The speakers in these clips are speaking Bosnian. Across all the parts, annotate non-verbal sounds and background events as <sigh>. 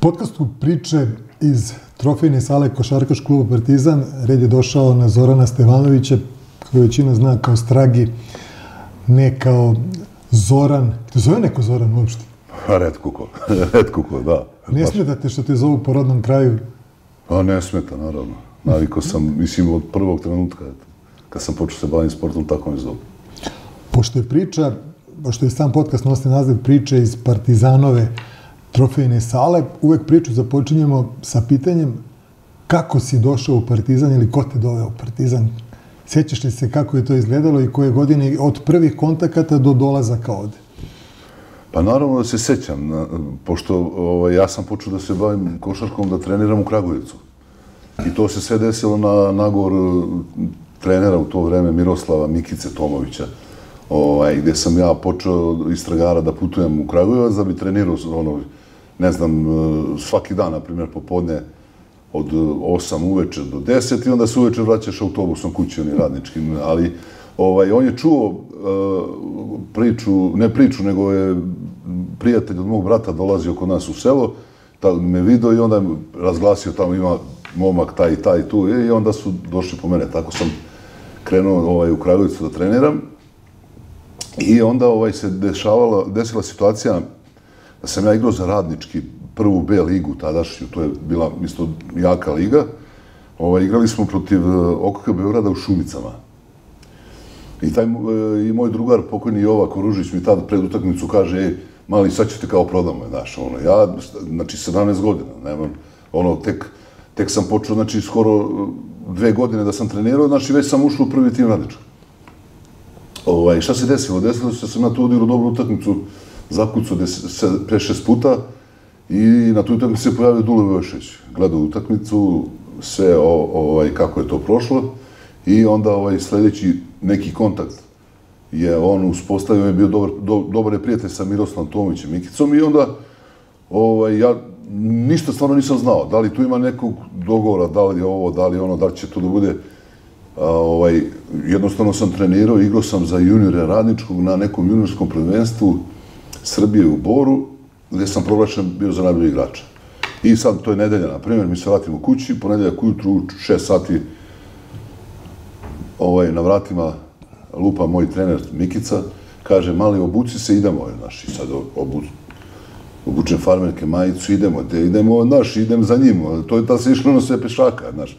podcastu priče iz trofejne sale Košarkaš kluba Partizan red je došao na Zorana Stevanovića, koju većina zna kao Stragi, ne kao Zoran. Te zove neko Zoran uopšte? Pa, redko ko, <laughs> redko ko, da. Ne smetate što te zovu po rodnom kraju? Pa ne smeta, naravno. Naviko sam, mislim, od prvog trenutka, kad sam počeo se baviti sportom, tako me zovu. Pošto je priča, pošto je sam podcast nosi naziv priče iz Partizanove trofejne sale, uvek priču započinjemo sa pitanjem kako si došao u Partizan ili ko te doveo u Partizan? Sjećaš li se kako je to izgledalo i koje godine od prvih kontakata do dolazaka ovde? Pa naravno da se sećam, pošto ovaj, ja sam počeo da se bavim košarkom, da treniram u Kragujevcu. I to se sve desilo na nagor e, trenera u to vreme Miroslava Mikice Tomovića, ovaj, gdje sam ja počeo iz Tragara da putujem u Kragujevac da bi trenirao ono, ne znam, e, svaki dan, na primjer, popodne od e, 8 uveče do 10 i onda se uveče vraćaš autobusom kući, oni radničkim, ali ovaj, on je čuo uh, priču, ne priču, nego je prijatelj od mog brata dolazio kod nas u selo, ta, me vidio i onda razglasio tamo ima momak taj i taj tu i onda su došli po mene. Tako sam krenuo ovaj, u Kragovicu da treniram i onda ovaj se dešavala, desila situacija da sam ja igrao za radnički prvu B ligu tadašnju, to je bila isto jaka liga. Ovaj, igrali smo protiv e, OKK Beograda u Šumicama. I, taj, e, I moj drugar, pokojni Jova Koružić, mi tada pred utakmicu kaže, ej, mali, sad ćete kao prodamo, znaš, ono, ja, znači, 17 godina, nemam, ono, tek, tek sam počeo, znači, skoro e, dve godine da sam trenirao, znači, već sam ušao u prvi tim radiča. Ovaj, šta se desilo? Desilo se da sam na tu odigrao dobru utakmicu, zakucu 5-6 puta i na tu utakmicu se pojavio Dule Vojšeć. Gledao utakmicu, sve o, ovaj, kako je to prošlo i onda ovaj, sljedeći neki kontakt je on uspostavio, je bio dobar, do, dobar je prijatelj sa Miroslavom Tomićem Mikicom i onda ovaj, ja ništa stvarno nisam znao. Da li tu ima nekog dogovora, da li je ovo, da li ono, da li će to da bude a, ovaj, jednostavno sam trenirao, igrao sam za juniore radničkog na nekom juniorskom prvenstvu Srbije u Boru, gdje sam proglašen bio za najbolji igrača. I sad, to je nedelja, na primjer, mi se vratimo kući, ponedeljak ujutru u šest sati ovaj, na vratima lupa moj trener Mikica, kaže, mali, obuci se, idemo, znaš, i sad obu, obučem farmerke majicu, idemo, te idemo, znaš, idem za njim, to je ta se išlo na sve pešaka, znaš.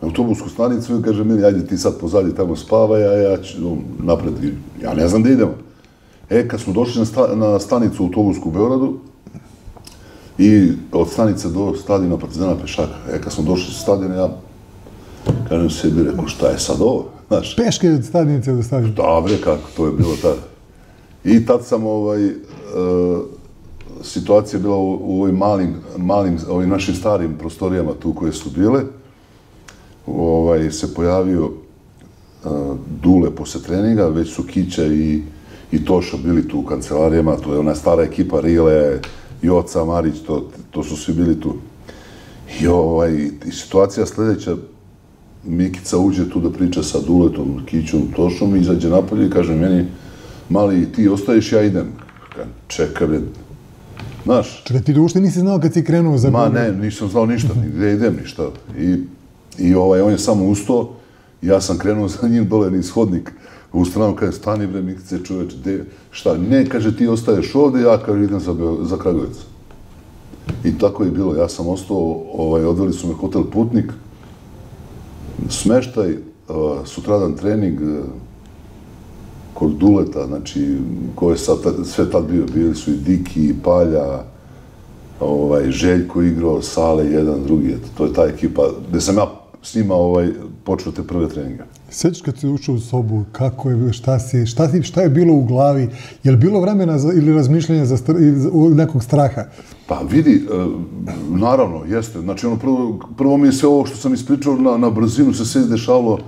Na autobusku stanicu i kaže meni, ajde ti sad pozadnji tamo spavaj, a ja ću napred, ja ne znam da idemo. E, kad smo došli na, sta, na stanicu u autobusku u Beogradu, i od stanice do stadiona Partizana pešaka, e, kad smo došli sa stadiona, ja kažem sebi, rekao, šta je sad ovo? <laughs> Znaš, Peške od stadnice do stadiona. Da, bre, kako, to je bilo tad. I tad sam, ovaj, uh, situacija bila u, u ovim malim, malim, ovim našim starim prostorijama tu koje su bile. Ovaj, se pojavio uh, Dule posle treninga, već su Kića i, i Toša bili tu u kancelarijama, to je ona stara ekipa Rile, Joca, Marić, to, to su svi bili tu. I, ovaj, i situacija sljedeća, Mikica uđe tu da priča sa Duletom, Kićom, Tošom, izađe napolje i kaže meni, mali, ti ostaješ, ja idem. Čekaj, bre. Znaš? Čekaj, ti ušte nisi znao kad si krenuo za Ma ne, nisam znao ništa, gdje idem, ništa. I, i ovaj, on je samo ustao, ja sam krenuo za njim dole niz hodnik, u stranu, kaže, stani bre, Mikice, čoveč, de, šta? Ne, kaže, ti ostaješ ovdje, ja kaže, idem za, za Kragovic. I tako je bilo, ja sam ostao, ovaj, odveli su me hotel Putnik, smeštaj, eh, sutradan trening eh, kod Duleta, znači, ko je sad, sve tad bio, bili su i Diki, i Palja, ovaj, Željko igrao, Sale, jedan, drugi, to je ta ekipa, gde sam ja s njima ovaj, počeo te prve treninge. Sjećaš kad si ušao u sobu, kako je, šta si, šta, si, šta je bilo u glavi, je li bilo vremena za, ili razmišljanja za, str, za nekog straha? Pa vidi, e, naravno, jeste. Znači, ono, prvo, prvo mi je sve ovo što sam ispričao na, na brzinu se sve izdešavalo.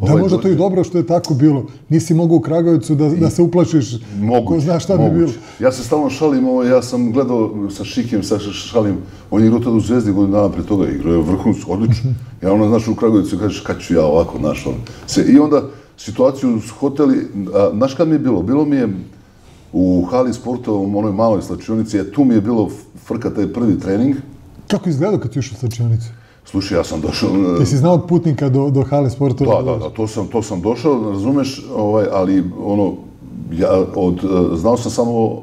Da, ovaj, možda to i dobro što je tako bilo. Nisi mogao u Kragovicu da, da se uplašiš moguće, ko zna šta moguće. bi bilo. Ja se stalno šalim, ovo, ja sam gledao sa Šikim, sa šalim, on je igrao tada u Zvezdi godinu dana pre toga, igrao je vrhunsko, odlično. Ja ono, znaš, u Kragovicu kažeš, kad ću ja ovako, znaš, on. Se, I onda situaciju s hoteli, a, znaš kad mi je bilo? Bilo mi je, u hali sporta u onoj maloj slačionici, tu mi je bilo frka taj prvi trening, Kako izgledao kad ti u slačionicu? Slušaj, ja sam došao... e, <laughs> Jesi znao od putnika do, do hale sporta? Da, da, da, to sam, to sam došao, razumeš, ovaj, ali ono, ja od, e, znao sam samo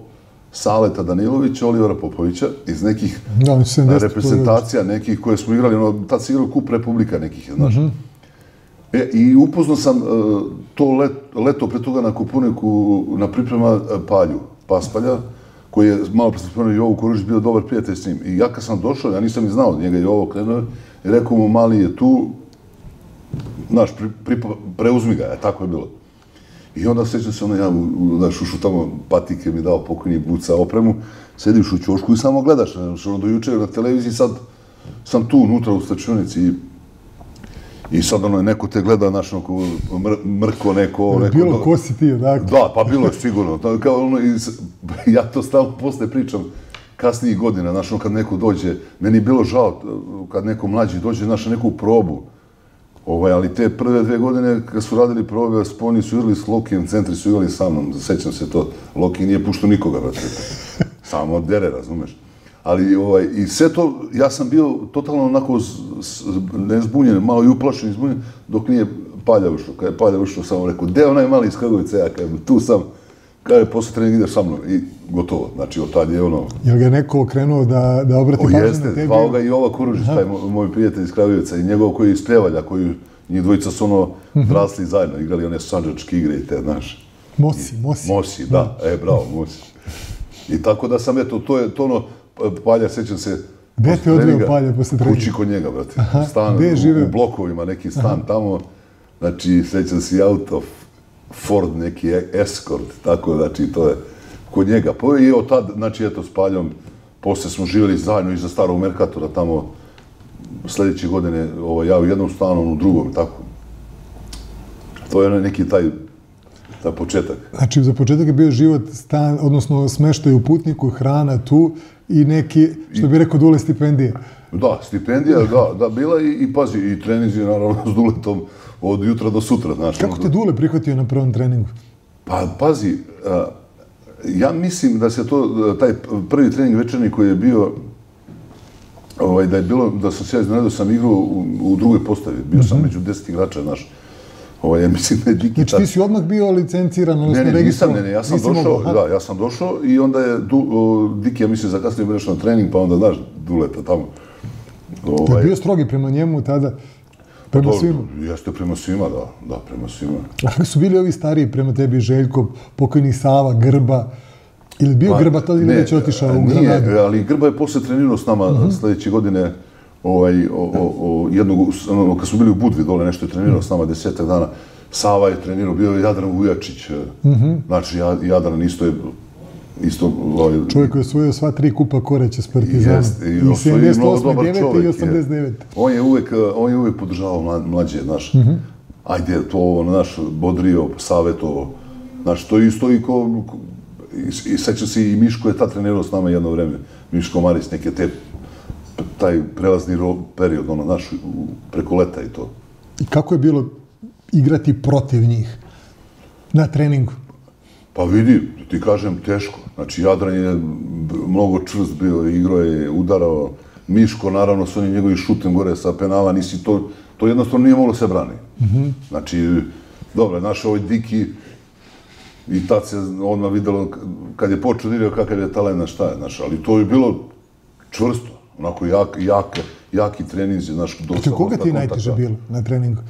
Saleta Danilovića, Olivera Popovića, iz nekih Da, 70 reprezentacija nekih koje smo igrali, ono, tad se igrao Kup Republika nekih, znaš. E, I upoznao sam e, to let, leto pre toga na Kupuniku na priprema Palju, Paspalja, koji je malo pre spomenuo Jovu Koružić bio dobar prijatelj s njim. I ja kad sam došao, ja nisam ni znao od njega Jovo krenuo, i rekao mu, mali je tu, znaš, pri, pri, preuzmi ga, e, tako je bilo. I onda sećam se, ono, ja, znaš, ušu tamo, patike mi dao pokojni buca opremu, sediš u ćošku i samo gledaš, znaš, ono, do jučer na televiziji, sad sam tu unutra u stačionici i I sad ono, neko te gleda, znaš, ko mr, mrko neko, neko... Bilo, ko si ti, odakle? Da, pa bilo je sigurno. To, kao ono, iz, <laughs> ja to stalno posle pričam kasnijih godina, znaš, ono, kad neko dođe, meni je bilo žao kad neko mlađi dođe, znaš, na neku probu, Ovaj, ali te prve dve godine kad su radili probe, sponi su igrali s Lokijem, centri su igrali sa mnom, sećam se to. Loki nije puštao nikoga, brate. <laughs> Samo dere, razumeš. Ali ovaj, i sve to, ja sam bio totalno onako z, z, nezbunjen, malo i uplašen, izbunjen, dok nije Palja ušao. Kad je Palja ušao, samo rekao, gde onaj mali iz Krgovice, ja kažem, tu sam, kada je posle treninga ideš sa mnom i gotovo. Znači, od tad je ono, Jel ga je neko okrenuo da, da obrati O, pažnju na jeste, tebi? zvao ga i ova Kuružić, taj moj, prijatelj iz Kragujevaca i njegov koji je iz Prevalja, koji njih dvojica su ono rasli zajedno, igrali one sanđačke igre i te, znaš. Mosi, Mosi. Mosi, da, e, bravo, Mosi. I tako da sam, eto, to je to ono, Palja, sećam se, Gde te odveo Palja posle treninga? Kući kod njega, brate. Stan gde je u, živeo? u blokovima, neki stan tamo. Znači, sećam se i auto, Ford, neki Escort, tako, znači, to je kod njega. Pa i od tad, znači, eto, s Paljom, posle smo živjeli zajedno iza starog Merkatora, tamo, sljedeće godine, ovaj, ja u jednom stanu, on u drugom, tako. To je neki taj, taj početak. Znači, za početak je bio život stan, odnosno smeštaj u putniku, hrana tu i neki, što bi rekao, dule stipendije. Da, stipendija, da, da, bila i, i pazi, i treninzi, naravno, s duletom od jutra do sutra, znaš. Kako ono, te Dule prihvatio na prvom treningu? Pa, pazi, a, ja mislim da se to, taj prvi trening večerni koji je bio, ovaj, da je bilo, da sam se ja iznenadio, sam igrao u, u drugoj postavi, bio sam među deset igrača, znaš. Ovaj, ja mislim da je Diki Znači, ti si odmah bio licenciran, Ne, odnosno ne, nisam, registrovan. ne, ne, ja sam došao, mogao, da, ja sam došao i onda je du, o, Diki, ja mislim, zakasnije nešto na trening, pa onda, znaš, Duleta tamo. Je Ovaj, bio strogi prema njemu tada, prema to- svima. Jeste prema svima, da, da, prema svima. A kako su bili ovi stariji prema tebi, Željko, pokojni Sava, Grba? Ili bio Grba tada ili već otišao u Pa, nije, Granadu? ali Grba je posle trenirao s nama Mhm. sljedeće godine, ovaj, o, o, o, jednog, ono, kad smo bili u Budvi dole, nešto je trenirao s nama desetak dana. Sava je trenirao, bio je Jadran Vujačić, Mhm. znači Ja- Jadran isto je, isto, ovaj, Čovjek koji je osvojio sva tri kupa koreća s Partizanom. Jeste, I mnogo 78. dobar 9. i čovjek. je. 89. On je uvek, eh, on je uvek podržavao mla- mlađe, znaš. Mhm. Ajde, to znaš, bodrio, savjetovao. Znaš, to isto i ko... I, i sećam se i Miško je tad trenirao s nama jedno vreme. Miško Maris, neke te taj prelazni period, ono, znaš, u- preko leta i to. I kako je bilo igrati protiv njih na treningu? Pa vidi, ti kažem, teško. Znači, Jadran je mnogo čvrst bio, igrao je, udarao. Miško, naravno, s onim njegovim šutem gore sa penala, nisi to, to jednostavno nije moglo se brani. Znači, dobro, znaš, ovaj Diki, i tad se odmah videlo, kad je počeo da kakav je talent, na šta je, znaš, ali to je bilo čvrsto, onako jak, jak, jaki treninzi, znaš, dosta, Protiv koga ti je najteže bilo na treningu?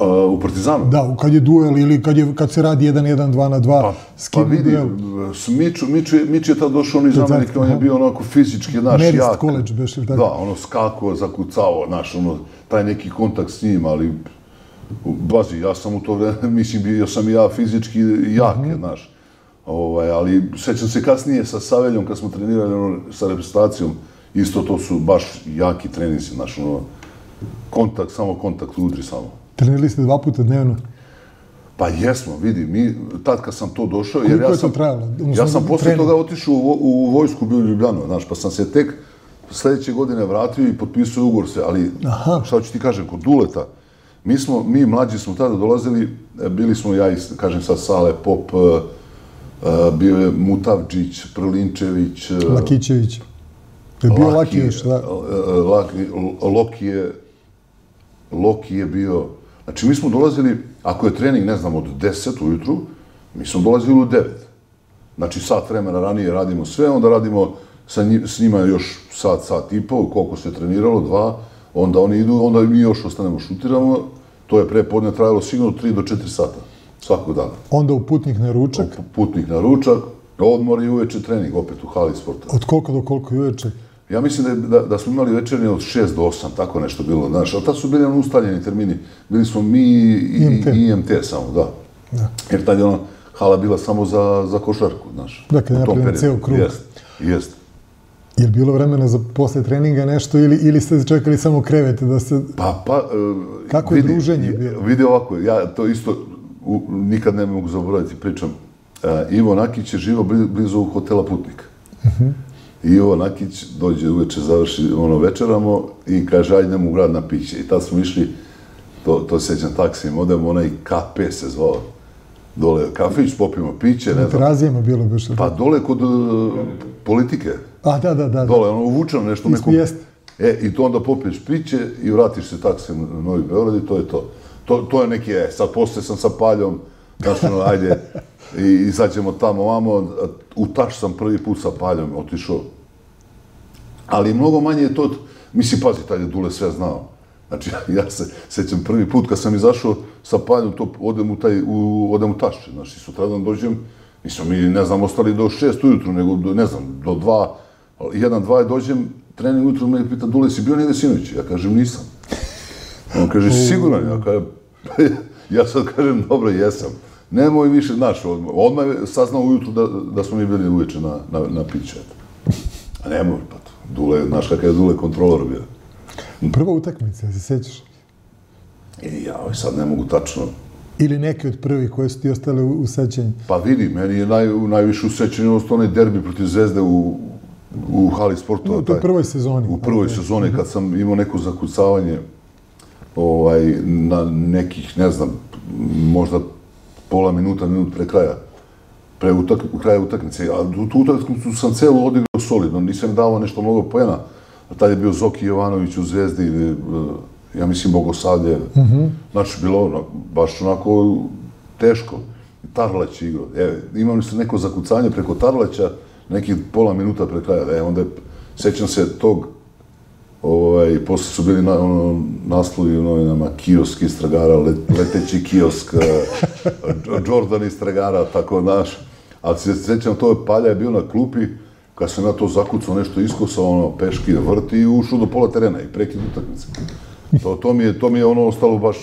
A, u Partizanu? Da, kad je duel ili kad, je, kad se radi 1-1, 2 na 2, s Pa kim vidi, duel? s Miču, Miču, je- je tad došao on iz Amerike, on je bio onako fizički, znaš, Marist jak. College beš ili tako? Da, ono, skakao, zakucao, znaš, ono, taj neki kontakt s njim, ali, bazi, ja sam u to vreme, <laughs> mislim, bio sam i ja fizički jak, Mhm. znaš. Ovaj, ali sećam se kasnije sa Saveljom, kad smo trenirali ono, sa reprezentacijom, isto to su baš jaki treninzi, znaš, ono, kontakt, samo kontakt, udri samo. Trenirali ste dva puta dnevno. Pa jesmo, vidi, mi, tad kad sam to došao, jer Koliko ja je to sam, trajalo? Ja sam posle trening? toga otišao u, u vojsku, bio u Ljubljanu, znaš, pa sam se tek sljedeće godine vratio i potpisao ugovor se, ali Aha. šta ću ti kažem, kod Duleta, mi smo, mi mlađi smo tada dolazili, e, bili smo ja i, kažem sad, Sale, Pop, a, bio je Mutavčić, Prlinčević, a, Lakićević. Je bio Laki još, da. Laki, Loki je, Loki je bio, znači mi smo dolazili, ako je trening, ne znam, od 10 ujutru, mi smo dolazili u 9. Znači sat vremena ranije radimo sve, onda radimo sa njim, s njima još sat, sat i pol, koliko se treniralo, dva, onda oni idu, onda mi još ostanemo, šutiramo, to je pre podne trajalo sigurno 3 do 4 sata, svakog dana. Onda u putnik na ručak. Putnik na ručak, odmor i uveče trening, opet u hali sporta. Od koliko do koliko i uveče? Ja mislim da, je, da, da smo imali večernje od 6 do 8, tako nešto bilo, znaš, ali tad su bili ono ustaljeni termini. Bili smo mi i IMT, i IMT samo, da. da. Jer tad je ono, hala bila samo za, za košarku, znaš. Dakle, napravljeno ceo krug. Jest, jest. Je li bilo vremena za posle treninga nešto ili, ili ste čekali samo krevete da se... Pa, pa... Uh, Kako vidi, je druženje bilo? Vidi ovako, ja to isto u, nikad ne mogu zaboraviti, pričam. Uh, Ivo Nakić je živo blizu hotela Putnik. Uh mhm. -huh. Ivo Nakić dođe uveče, završi ono večeramo i kaže, ajde u grad na piće. I tad smo išli, to, to sećam taksijem, odemo onaj KP se zvao, dole kafić, popijemo piće, ne znam. Razijemo bilo baš. Pa dole kod uh, politike. A, da, da, da. Dole, ono, uvučeno nešto. Ispod jest. E, i to onda popiješ piće i vratiš se taksijem na Novi Beograd i to je to. To, to je neki, e, sad poslije sam sa paljom, znaš, ono, ajde, i, i sad ćemo tamo, ovamo, u taš sam prvi put sa paljom otišao. Ali mnogo manje je to, mislim, pazi, taj je Dule sve znao. Znači, <laughs> ja se sećam prvi put kad sam izašao sa paljom, to odem u, taj, u, odem u taš. Znači, sutradan dođem, nismo mi, ne znam, ostali do šest ujutru, nego, do, ne znam, do dva, jedan, dva je dođem, trening ujutru me pita, Dule, si bio negdje sinoć? Ja kažem, nisam. On kaže, siguran? Ja kažem, <laughs> ja sad kažem, dobro, jesam. Nemoj više, znaš, odmah je saznao ujutru da, da smo mi bili uveče na, na, na piće. A nemoj, pa to, Dule, znaš kakav je Dule kontrolor bio. Prva utakmica, se sećaš? I ja sad ne mogu tačno. Ili neke od prvih koje su ti ostale u, u sećanju? Pa vidi, meni je naj, najviše u sećanju ostao onaj derbi protiv Zvezde u, u hali sportova. U toj prvoj sezoni. U prvoj sezoni kad sam imao neko zakucavanje ovaj, na nekih, ne znam, možda pola minuta, minut pre kraja pre utak, kraja utakmice. A tu utakmicu sam celo odigrao solidno, nisam dao nešto mnogo pojena. A tad je bio Zoki Jovanović u Zvezdi, e, ja mislim Bogosavlje. Mm -hmm. Znači, bilo ono, baš onako teško. Tarlać je igrao. E, imali su neko zakucanje preko Tarlaća, nekih pola minuta pre kraja. E, onda sećam se tog, ovaj, posle su bili na, ono, naslovi u novinama, kiosk istragara, let, leteći kiosk, e, Jordan istragara, tako, znaš. Ali se sećam, to je Palja je bio na klupi, kad sam ja to zakucao nešto iskosao, ono, peški vrti i ušao do pola terena i prekid utakmice. To, to, mi je, to mi je ono ostalo baš...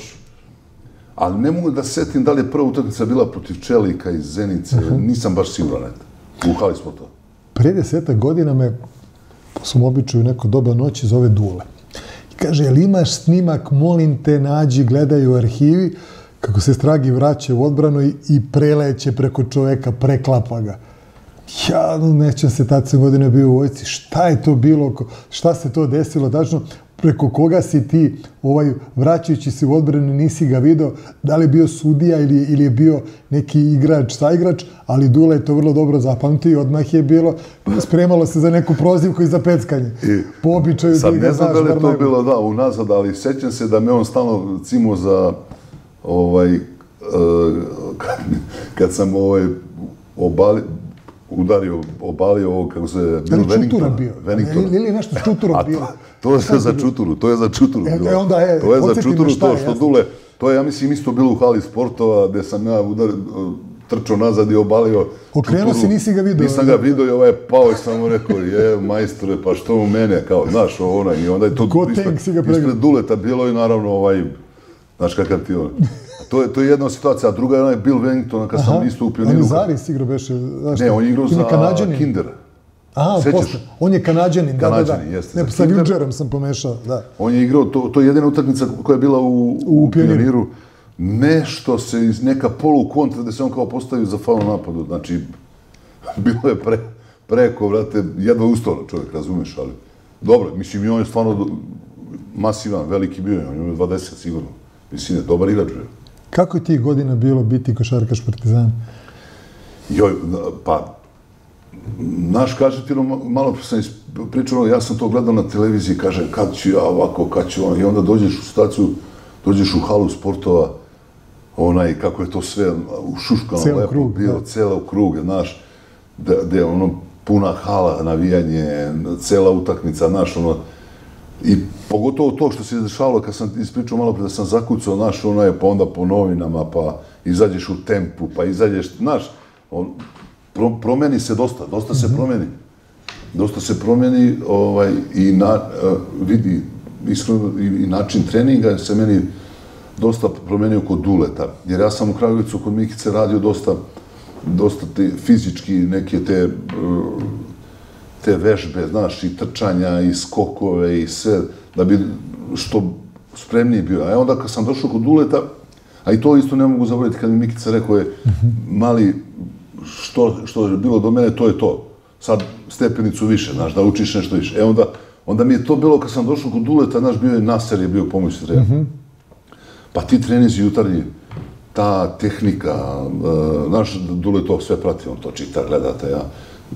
Ali ne mogu da setim da li je prva utakmica bila protiv Čelika iz Zenice, uh -huh. nisam baš siguran, eto. Uhali smo to. Pre deseta godina me, po svom običaju, neko doba noći zove Dule. I kaže, jel imaš snimak, molim te, nađi, gledaj u arhivi, kako se stragi vraća u odbranu i, i preleće preko čoveka, preklapa ga. Ja nećem se tad sam godine bio u vojci, šta je to bilo, šta se to desilo, tačno, preko koga si ti, ovaj, vraćajući se u odbranu, nisi ga video, da li je bio sudija ili, ili je bio neki igrač, saigrač, ali Dula je to vrlo dobro zapamtio odmah je bilo, spremalo se za neku prozivku i za peckanje. I, po običaju sad ne znam da li je to bilo, da, unazad, ali sećam se da me on stalno cimo za, ovaj, uh, kad sam ovaj, obali, udario, obalio ovo, kako se... Bilo Ali čutura bio. Wellington. Ili nešto čuturo bio. To, je za čuturu, to je za čuturu e, bilo. onda je, to je za čuturu, to što Dule, to je, ja mislim, isto bilo u hali sportova, gde sam ja udario, trčao nazad i obalio Okrenuo si, nisi ga vidio. Nisam ga vidio i ovaj je pao i sam mu rekao, je, majstore, pa što u mene, kao, znaš, ovo onaj, i onda je to ispred, ispred Duleta bilo i naravno ovaj, znaš kakav ti on. To je, to je jedna situacija, a druga je onaj Bill Wellington, kad Aha, sam isto u pioniru. On je Zaris igrao beše, znaš Ne, on je igrao za kanadjanin. Kinder. A, posle. On je kanadjanin, da, da, da. Jeste, ne, sa Wilgerom sam pomešao, da. On je igrao, to, to je jedina utakmica koja je bila u, u, u pioniru. Nešto se iz neka polu kontra da se on kao postavio za faul napadu. Znači, <laughs> bilo je pre, preko, vrate, jedva ustalo čovjek, razumeš, ali dobro, mislim, i on je stvarno masivan, veliki bio, on je 20 sigurno. Mislim, je dobar igrač bio. Kako je ti godina bilo biti košarkaš Partizan? Joj, pa, naš, kaže ti, malo sam pričao, ja sam to gledao na televiziji, kaže, kad ću ja ovako, kad ću ono, i onda dođeš u staciju, dođeš u halu sportova, onaj, kako je to sve u šuškama lepo krug, bilo, da. celo krug, znaš, da je ono puna hala, navijanje, cela utakmica, znaš, ono, i pogotovo to što se dešavalo kad sam ispričao malo pre da sam zakucao, znaš, ono je, pa onda po novinama, pa izađeš u tempu, pa izađeš, znaš, on, pro, promeni se dosta, dosta se promeni. Dosta se promeni ovaj, i na, uh, vidi, iskreno, i, i način treninga se meni dosta promenio kod Duleta. Jer ja sam u Kragovicu kod Mikice radio dosta, dosta te fizički neke te, uh, te vežbe, znaš, i trčanja, i skokove, i sve, da bi što spremniji bio. A onda kad sam došao kod Duleta, a i to isto ne mogu zaboraviti kad mi Mikica rekao je, mali, što, što je bilo do mene, to je to. Sad stepenicu više, znaš, da učiš nešto više. E onda, onda mi je to bilo kad sam došao kod Duleta, znaš, bio je Naser, je bio pomoć trener. Pa ti trenizi jutarnji, ta tehnika, uh, znaš, Dule to sve prati, on to čita, gledate, ja,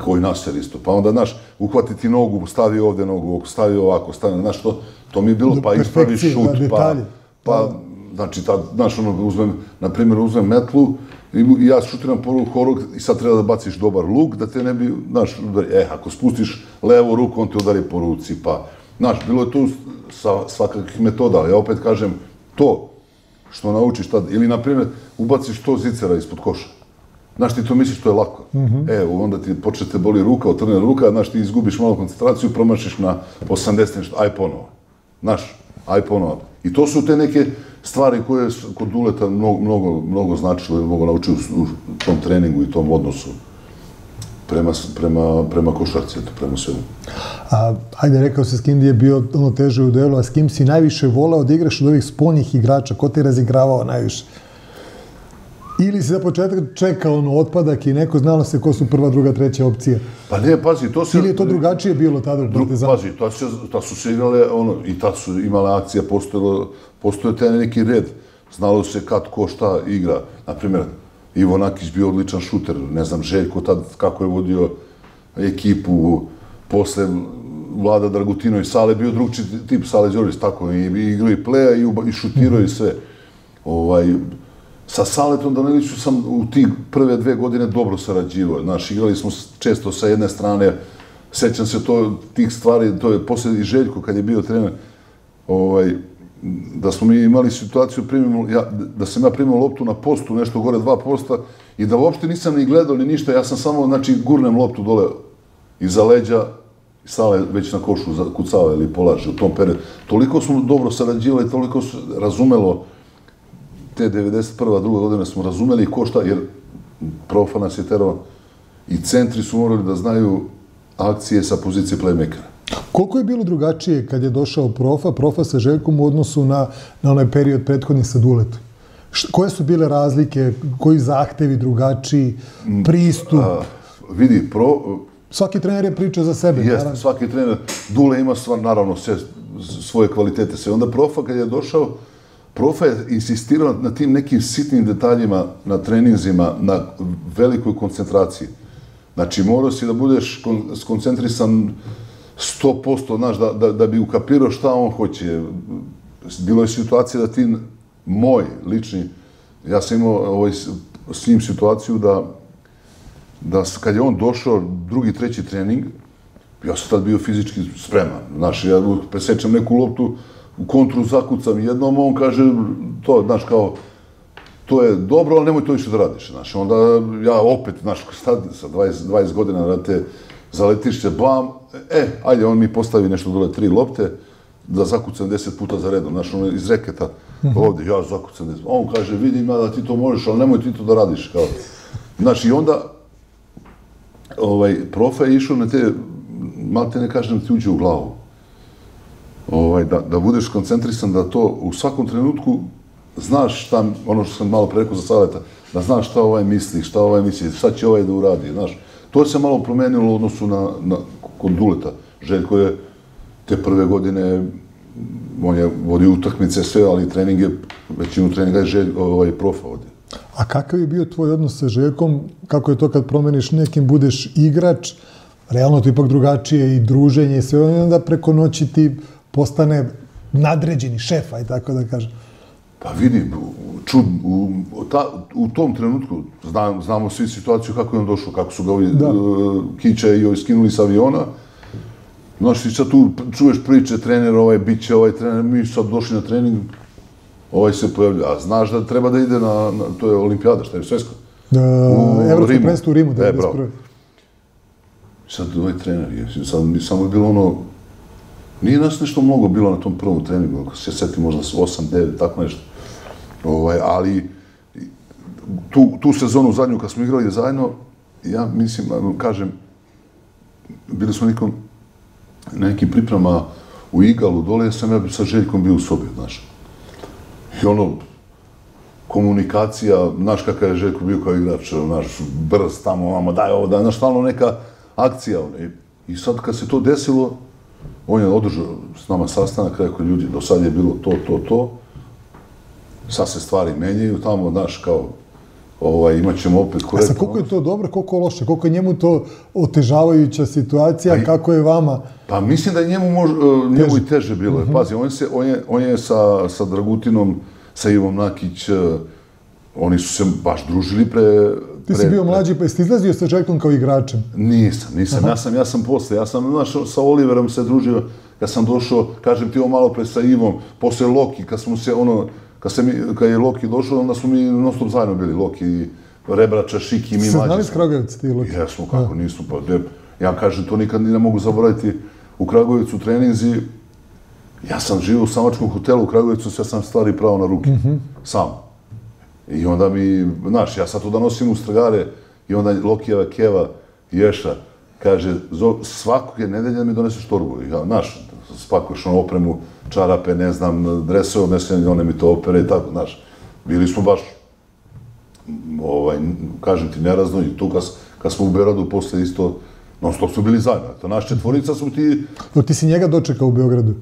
koji Naser isto. Pa onda, znaš, uhvatiti nogu, stavi ovde nogu, stavi ovako, stavi, znaš, to, to mi je bilo, pa ispravi šut, pa, pa, znači, ta, znaš, ono, uzmem, na primjer, uzmem metlu, i ja šutiram poruku horog i sad treba da baciš dobar luk, da te ne bi, znaš, udari, eh, ako spustiš levu ruku, on te udari po ruci, pa, znaš, bilo je tu sa svakakvih metoda, ali ja opet kažem, to što naučiš tad, ili, na primjer, ubaciš to zicera ispod koša. Znaš, ti to misliš, to je lako. E, onda ti počne te boli ruka, otrne ruka, znaš, ti izgubiš malo koncentraciju, promašiš na 80 nešto, aj ponovo. Znaš, aj ponovo. I to su te neke stvari koje kod Duleta mnogo, mnogo, mnogo značile, mnogo naučio u, u tom treningu i tom odnosu prema, prema, prema košarci, prema svemu. A, ajde, rekao se s kim ti je bio ono teže u duelu, a s kim si najviše volao da igraš od ovih spoljnih igrača? Ko te je razigravao najviše? Ili si za početak čekao ono otpadak i neko znalo se ko su prva, druga, treća opcija? Pa ne, pazi, to se... Ili je to drugačije bilo tada u Drug, Partizanu? pazi, ta su, ta su se igrale, ono, i tad su imale akcija, postojalo, postoje taj neki red. Znalo se kad ko šta igra. Naprimjer, Ivo Nakić bio odličan šuter, ne znam, Željko tad kako je vodio ekipu, posle Vlada Dragutinović, Sale bio drugči tip, Sale Đorđević, tako, i, i igrao i pleja i, i šutirao i sve. Ovaj, sa Saletom Daniliću sam u tih prve dve godine dobro sarađivao. Znaš, igrali smo često sa jedne strane, sećam se to, tih stvari, to je posle i Željko kad je bio trener, ovaj, da smo mi imali situaciju, primimo, ja, da sam ja primio loptu na postu, nešto gore dva posta, i da uopšte nisam ni gledao ni ništa, ja sam samo, znači, gurnem loptu dole iza leđa, i Sale već na košu zakucava ili polaže u tom periodu. Toliko smo dobro sarađivali, toliko se razumelo te 91. druga godine smo razumeli ko šta, jer profa nas je terao i centri su morali da znaju akcije sa pozicije playmakera. Koliko je bilo drugačije kad je došao profa, profa sa Željkom u odnosu na, na onaj period prethodni sa Duletom? Koje su bile razlike, koji zahtevi drugačiji, pristup? A, vidi, pro, Svaki trener je pričao za sebe. Jeste, naravno. svaki trener, Dule ima stvar, naravno sve svoje kvalitete. Sve. Onda Profa kad je došao, Profa je insistirao na tim nekim sitnim detaljima na treninzima, na velikoj koncentraciji. Znači, morao si da budeš kon, skoncentrisan 100%, znaš, da, da, da bi ukapirao šta on hoće. Bilo je situacija da ti, moj, lični, ja sam imao ovaj, s- njim situaciju da da kad je on došao drugi, treći trening, ja sam tad bio fizički spreman. Znaš, ja presečem neku loptu, u kontru zakucam jednom, on kaže, to, znaš, kao, to je dobro, ali nemoj to više da radiš. Znaš, onda ja opet, znaš, sad, sa 20, 20 godina da te zaletiš se, bam, e, ajde, on mi postavi nešto dole, tri lopte, da zakucam 10 puta za redom, znaš, ono iz reketa, ovdje, ja zakucam 10. On kaže, vidim ja da ti to možeš, ali nemoj ti to da radiš, kao. Znaš, i onda, ovaj, profa je išao na te, malte ne kažem, ti uđe u glavu. Ovaj, da, da budeš koncentrisan, da to u svakom trenutku znaš šta, ono što sam malo pre rekao za savjeta, da znaš šta ovaj misli, šta ovaj misli, šta će ovaj da uradi, znaš. To se malo promenilo u odnosu na, na kod Duleta. Željko je te prve godine, on je vodio utakmice sve, ali trening je, većinu treninga je Željko, ovaj, profa ovdje. A kakav je bio tvoj odnos sa Željkom? Kako je to kad promeniš nekim, budeš igrač, realno to je ipak drugačije i druženje i sve, onda preko noći ti postane nadređeni šef, aj tako da kažem. Pa vidi, čud, u, ta, u tom trenutku znam, znamo svi situaciju kako je on došao, kako su ga ovi Da. uh, Kića i ovi skinuli sa aviona. Znaš, ti sad tu čuješ priče, trener, ovaj bit će ovaj trener, mi sad došli na trening, ovaj se pojavlja, a znaš da treba da ide na, na to je olimpijada, šta je svesko? Uh, U Evropsko prvenstvo u Rimu, E, bravo. 91. Sad ovaj trener je, sad mi samo je bilo ono, nije nas nešto mnogo bilo na tom prvom treningu, ako se seti možda 8, 9, tako nešto. Ovaj, ali tu, tu sezonu zadnju kad smo igrali zajedno, ja mislim, kažem, bili smo nikom, na nekim priprema u Igalu, dole sam ja sa Željkom bio u sobi, znaš. I ono, komunikacija, znaš kakav je Željko bio kao igrač, ono, znaš, brz tamo, vamo, daj ovo, daj, znaš, stalno neka akcija. ono. I, I sad kad se to desilo, on je održao s nama sastanak, rekao, ljudi, do sad je bilo to, to, to, sad se stvari menjaju, tamo, znaš, kao, ovaj, imat ćemo opet A korektno. sad, koliko je to dobro, koliko loše, koliko je njemu to otežavajuća situacija, kako je vama? Pa mislim da je njemu, mož, e, njemu i teže bilo. Je. Pazi, on, se, on, je, on je sa, sa Dragutinom, sa Ivom Nakić, e, oni su se baš družili pre... Ti si pre- bio mlađi, pa jesi izlazio sa Željkom kao igračem? Nisam, nisam. Ja sam, ja sam posle. Ja sam, znaš, sa Oliverom se družio. Ja sam došao, kažem ti ovo malo pre sa Ivom, posle Loki, kad smo se, ono, kad, se mi, kad je Loki došao, onda smo mi non stop zajedno bili. Loki, Rebrača, Šiki, mi Se znali mlađi. s Kragujevca ti, Luki? Jesmo, kako nismo, pa de, ja kažem, to nikad ni ne mogu zaboraviti. U Kragujevcu treninzi, ja sam živio u samačkom hotelu u Kragujevcu, sve sam stvari pravo na ruke, sam. I onda mi, znaš, ja sad to da nosim u stragare i onda Lokijeva Keva, Ješa, kaže, svakog svake nedelje mi doneseš torbu. I ja, znaš, spakuješ ono opremu, čarape, ne znam, dresove, odnesem, one mi to opere i tako, znaš. Bili smo baš ovaj, kažem ti, nerazno i tu kad, kad smo u Beogradu posle isto, non stop su bili zajedno. To naš četvorica su ti, No, ti si njega dočekao u Beogradu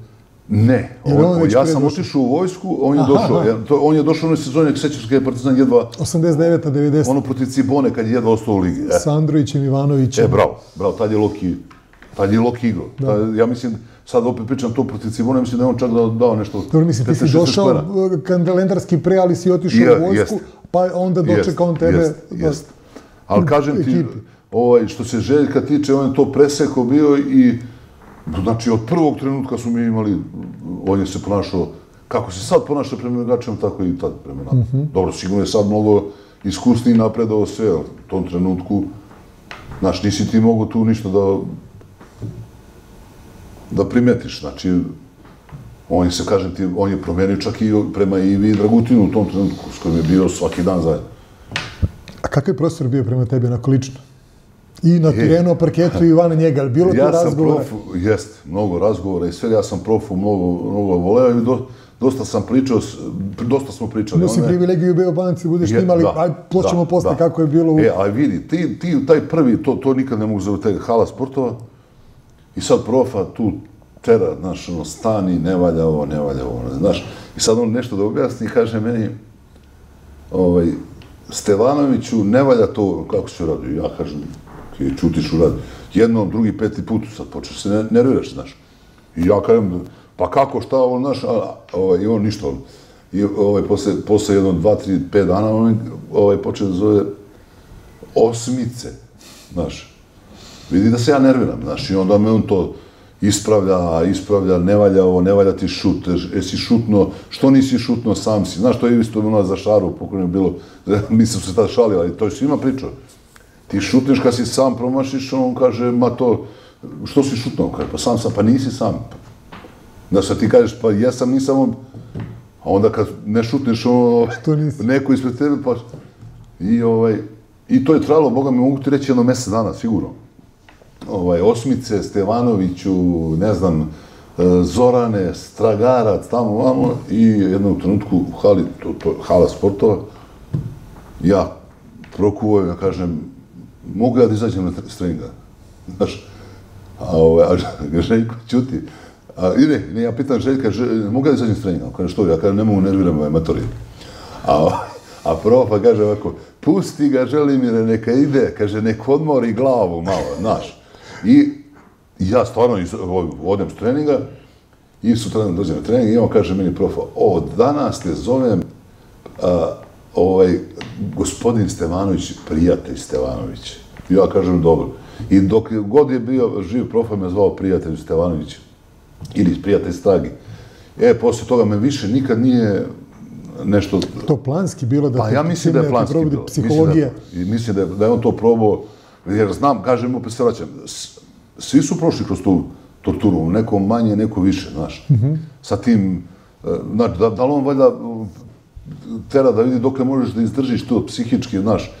ne, on, on ja sam otišao u vojsku, on je Aha, došao, ja, to, on je došao u onoj sezoni, ako sećaš kad je Partizan jedva, 89. 90. ono protiv Cibone, kad je jedva ostao u ligi. E, Sa Androvićem, Ivanovićem. e bravo, bravo, tad je Loki, tad je Loki igrao. Tad, ja mislim, sad opet pričam to protiv Cibone, mislim da je on čak dao, dao nešto. Dobro, mislim, ti si 15-16 došao poena. uh, kalendarski pre, ali si otišao u vojsku, jest. pa onda dočekao on tebe. Jest, da- jest. Ali kažem ti, ekipi. ovaj, što se Željka tiče, on je to presekao bio i znači od prvog trenutka smo mi imali, on je se ponašao, kako se sad ponaša prema igračima, tako i tad prema nama. Mhm. Dobro, sigurno je sad mnogo iskusniji napredao sve, ali u tom trenutku, znaš, nisi ti mogu tu ništa da da primetiš, znači, on je se, kažem ti, on je promenio čak i prema Ivi Dragutinu u tom trenutku, s kojim je bio svaki dan zajedno. A kakav je profesor bio prema tebi, onako lično? I na terenu, parketu i van njega, ali bilo Ja to sam razgovora? profu, jest, mnogo razgovora i sve, ja sam profu mnogo, mnogo voleo i do, dosta sam pričao, dosta smo pričali. Imao si privilegiju u Beobanci, budeš Je- snimali, da, aj, ploćemo da, posle da. kako je bilo u... E, a vidi, ti, ti, taj prvi, to, to nikad ne mogu zove taj hala sportova, i sad profa tu tera, znaš, ono, stani, ne valja ovo, ne valja ovo, znaš, i sad on nešto da objasni i kaže meni, ovaj, Stevanoviću, ne valja to kako se radi. Ja kažem, ti čutiš u radi. Jednom, drugi, peti put, sad počeš se ne, nerviraš, znaš. I ja kažem, pa kako, šta, on, znaš, a, ovaj, i on ništa. on. I ovaj, posle, posle jedno, dva, tri, pet dana, on ovaj, počeo da zove osmice, znaš. Vidi da se ja nerviram, znaš, i onda me on to ispravlja, ispravlja, ne valja ovo, ne valja ti šut, jesi šutno, što nisi šutno, sam si. Znaš, to je isto ono za šaru, pokojno je bilo, <laughs> nisam se tad šalio, ali to je svima pričao. Ti šutneš kad si sam promašiš, on kaže, ma to, što si šutno? On Kaže, pa sam sam, pa nisi sam. Da se ti kažeš, pa jesam, nisam, on- a onda kad ne šutneš, ono, nisi? neko ispred tebe, pa... I, ovaj, I to je trajalo, boga mi, mogu ti reći jedno mjesec dana, sigurno ovaj, Osmice, Stevanoviću, ne znam, e, Zorane, Stragarac, tamo, vamo, i jednom trenutku u hali, to, to, hala sportova, ja prokuvam, ja kažem, mogu ja da izađem na treninga? Znaš, a, ovaj, a <laughs> Željko čuti, a, i ne, ne, ja pitam Željka, že, mogu ja da izađem na treninga? On kaže, što, ja kažem, ne mogu, nerviram ovaj matori. A, A profa pa kaže ovako, pusti ga, Želimire, neka ide, kaže, nek odmori glavu malo, znaš. I ja stvarno iz- ovaj, odem s treninga i sutra dođem na trening i on kaže meni, profa, od danas te zovem a, ovaj, gospodin Stevanović, prijatelj Stevanović. Ja kažem, dobro. I dok je god je bio živ profa, me zvao prijatelj Stevanović ili prijatelj Stragi. E, poslije toga me više nikad nije nešto... To planski bilo da Pa ja mislim da je planski bilo. Psihologija. Mislim da, mislim da, je, da je on to probao, jer znam, kažem, opet se vraćam, svi su prošli kroz tu torturu, neko manje, neko više, znaš. Sa tim, znači, da, da li on valjda tera da vidi dokle možeš da izdržiš to psihički, znaš,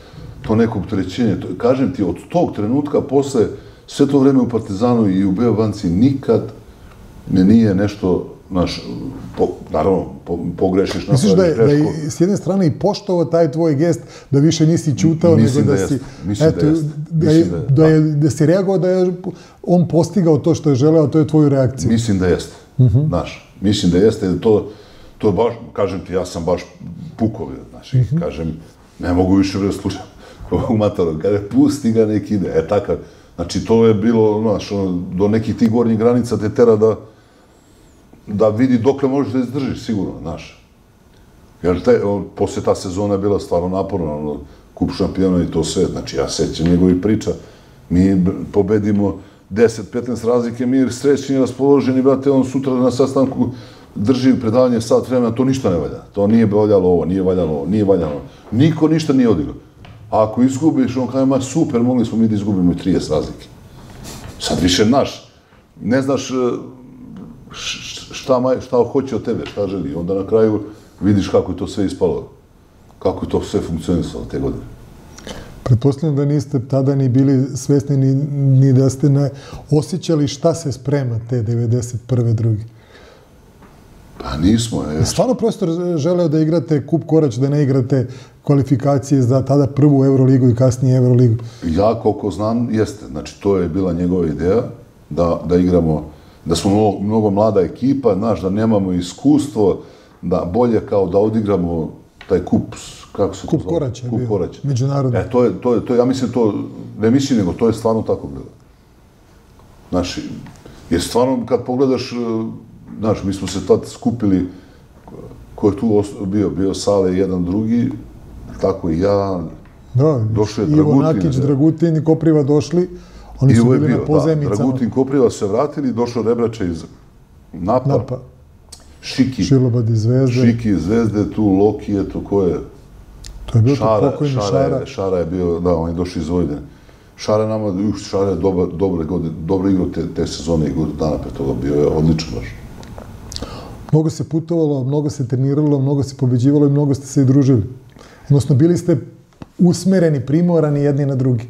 to neko opterećenje. To, kažem ti, od tog trenutka, posle, sve to vreme u Partizanu i u Beobanci, nikad me nije nešto, znaš, po, naravno, po, pogrešiš, Misliš da je, da je s jedne strane i poštovao taj tvoj gest, da više nisi čutao, Mislim nego da da, si... Mislim da jeste. da, je, da je- da, je, da si reagovao da je on postigao to što je želeo, a to je tvoju reakciju. Mislim da jeste. Znaš, mislim da jeste. jer To, to baš, kažem ti, ja sam baš pukao, znaš, i kažem, ne mogu više da slušam <laughs> u matoru. Kaže, pusti ga, nek ide. E, takav. Znači, to je bilo, znaš, ono, do nekih tih gornjih granica te tera da, da vidi dokle možeš da izdržiš, sigurno, znaš. Jer te, on, posle ta sezona je bila stvarno naporna, ono, kup šampiona i to sve. Znači, ja sećam njegovih priča. Mi pobedimo 10-15 razlike, mi srećni, raspoloženi, brate, on sutra na sastanku drži predavanje sat vremena, to ništa ne valja. To nije valjalo ovo, nije valjalo ovo, nije valjalo ovo. Niko ništa nije odigrao. A ako izgubiš, on kaže, ma super, mogli smo mi da izgubimo i 30 razlike. Sad više naš, ne znaš e, šta, maj, šta hoće od tebe, šta želi. Onda na kraju vidiš kako je to sve ispalo, kako je to sve funkcionisalo te godine. Pretpostavljam da niste tada ni bili svesni ni, ni da ste ne osjećali šta se sprema te 91. drugi. Pa nismo, je. Stvarno prostor želeo da igrate kup korać, da ne igrate kvalifikacije za tada prvu Euroligu i kasnije Euroligu. Ja, koliko znam, jeste. Znači, to je bila njegova ideja, da, da igramo, da smo mnogo, mnogo mlada ekipa, znaš, da nemamo iskustvo, da bolje kao da odigramo taj kup, kako se to Kup zove? Korać je kup bio, Korać. međunarodni. E, to je, to je, to je, ja mislim to, ne mislim, nego to je stvarno tako bilo. Znaš, jer stvarno kad pogledaš, e, znaš, mi smo se tad skupili, ko je tu bio, bio Sale jedan drugi, tako i ja, Da, Došao je Ivo Dragutin, Nakić, da. Dragutin i Kopriva došli. Oni I su bili bio, na pozemicama. da, Dragutin Kopriva se vratili, došao Rebrača iz Napa, Napa, Šiki, Šilobad iz Zvezde. Šiki iz Zvezde, tu Loki je tu, ko je? To je bio to Šara, pokojni Šara, Šara. Je, Šara je bio, da, on je došao iz Vojvodine. Šara nama, už, Šara je dobar, dobre godine, dobro igrao te, te sezone i godinu dana pre toga, bio je odličan baš. Mnogo se putovalo, mnogo se treniralo, mnogo se pobeđivalo i mnogo ste se i družili. Odnosno, bili ste usmereni, primorani jedni na drugi.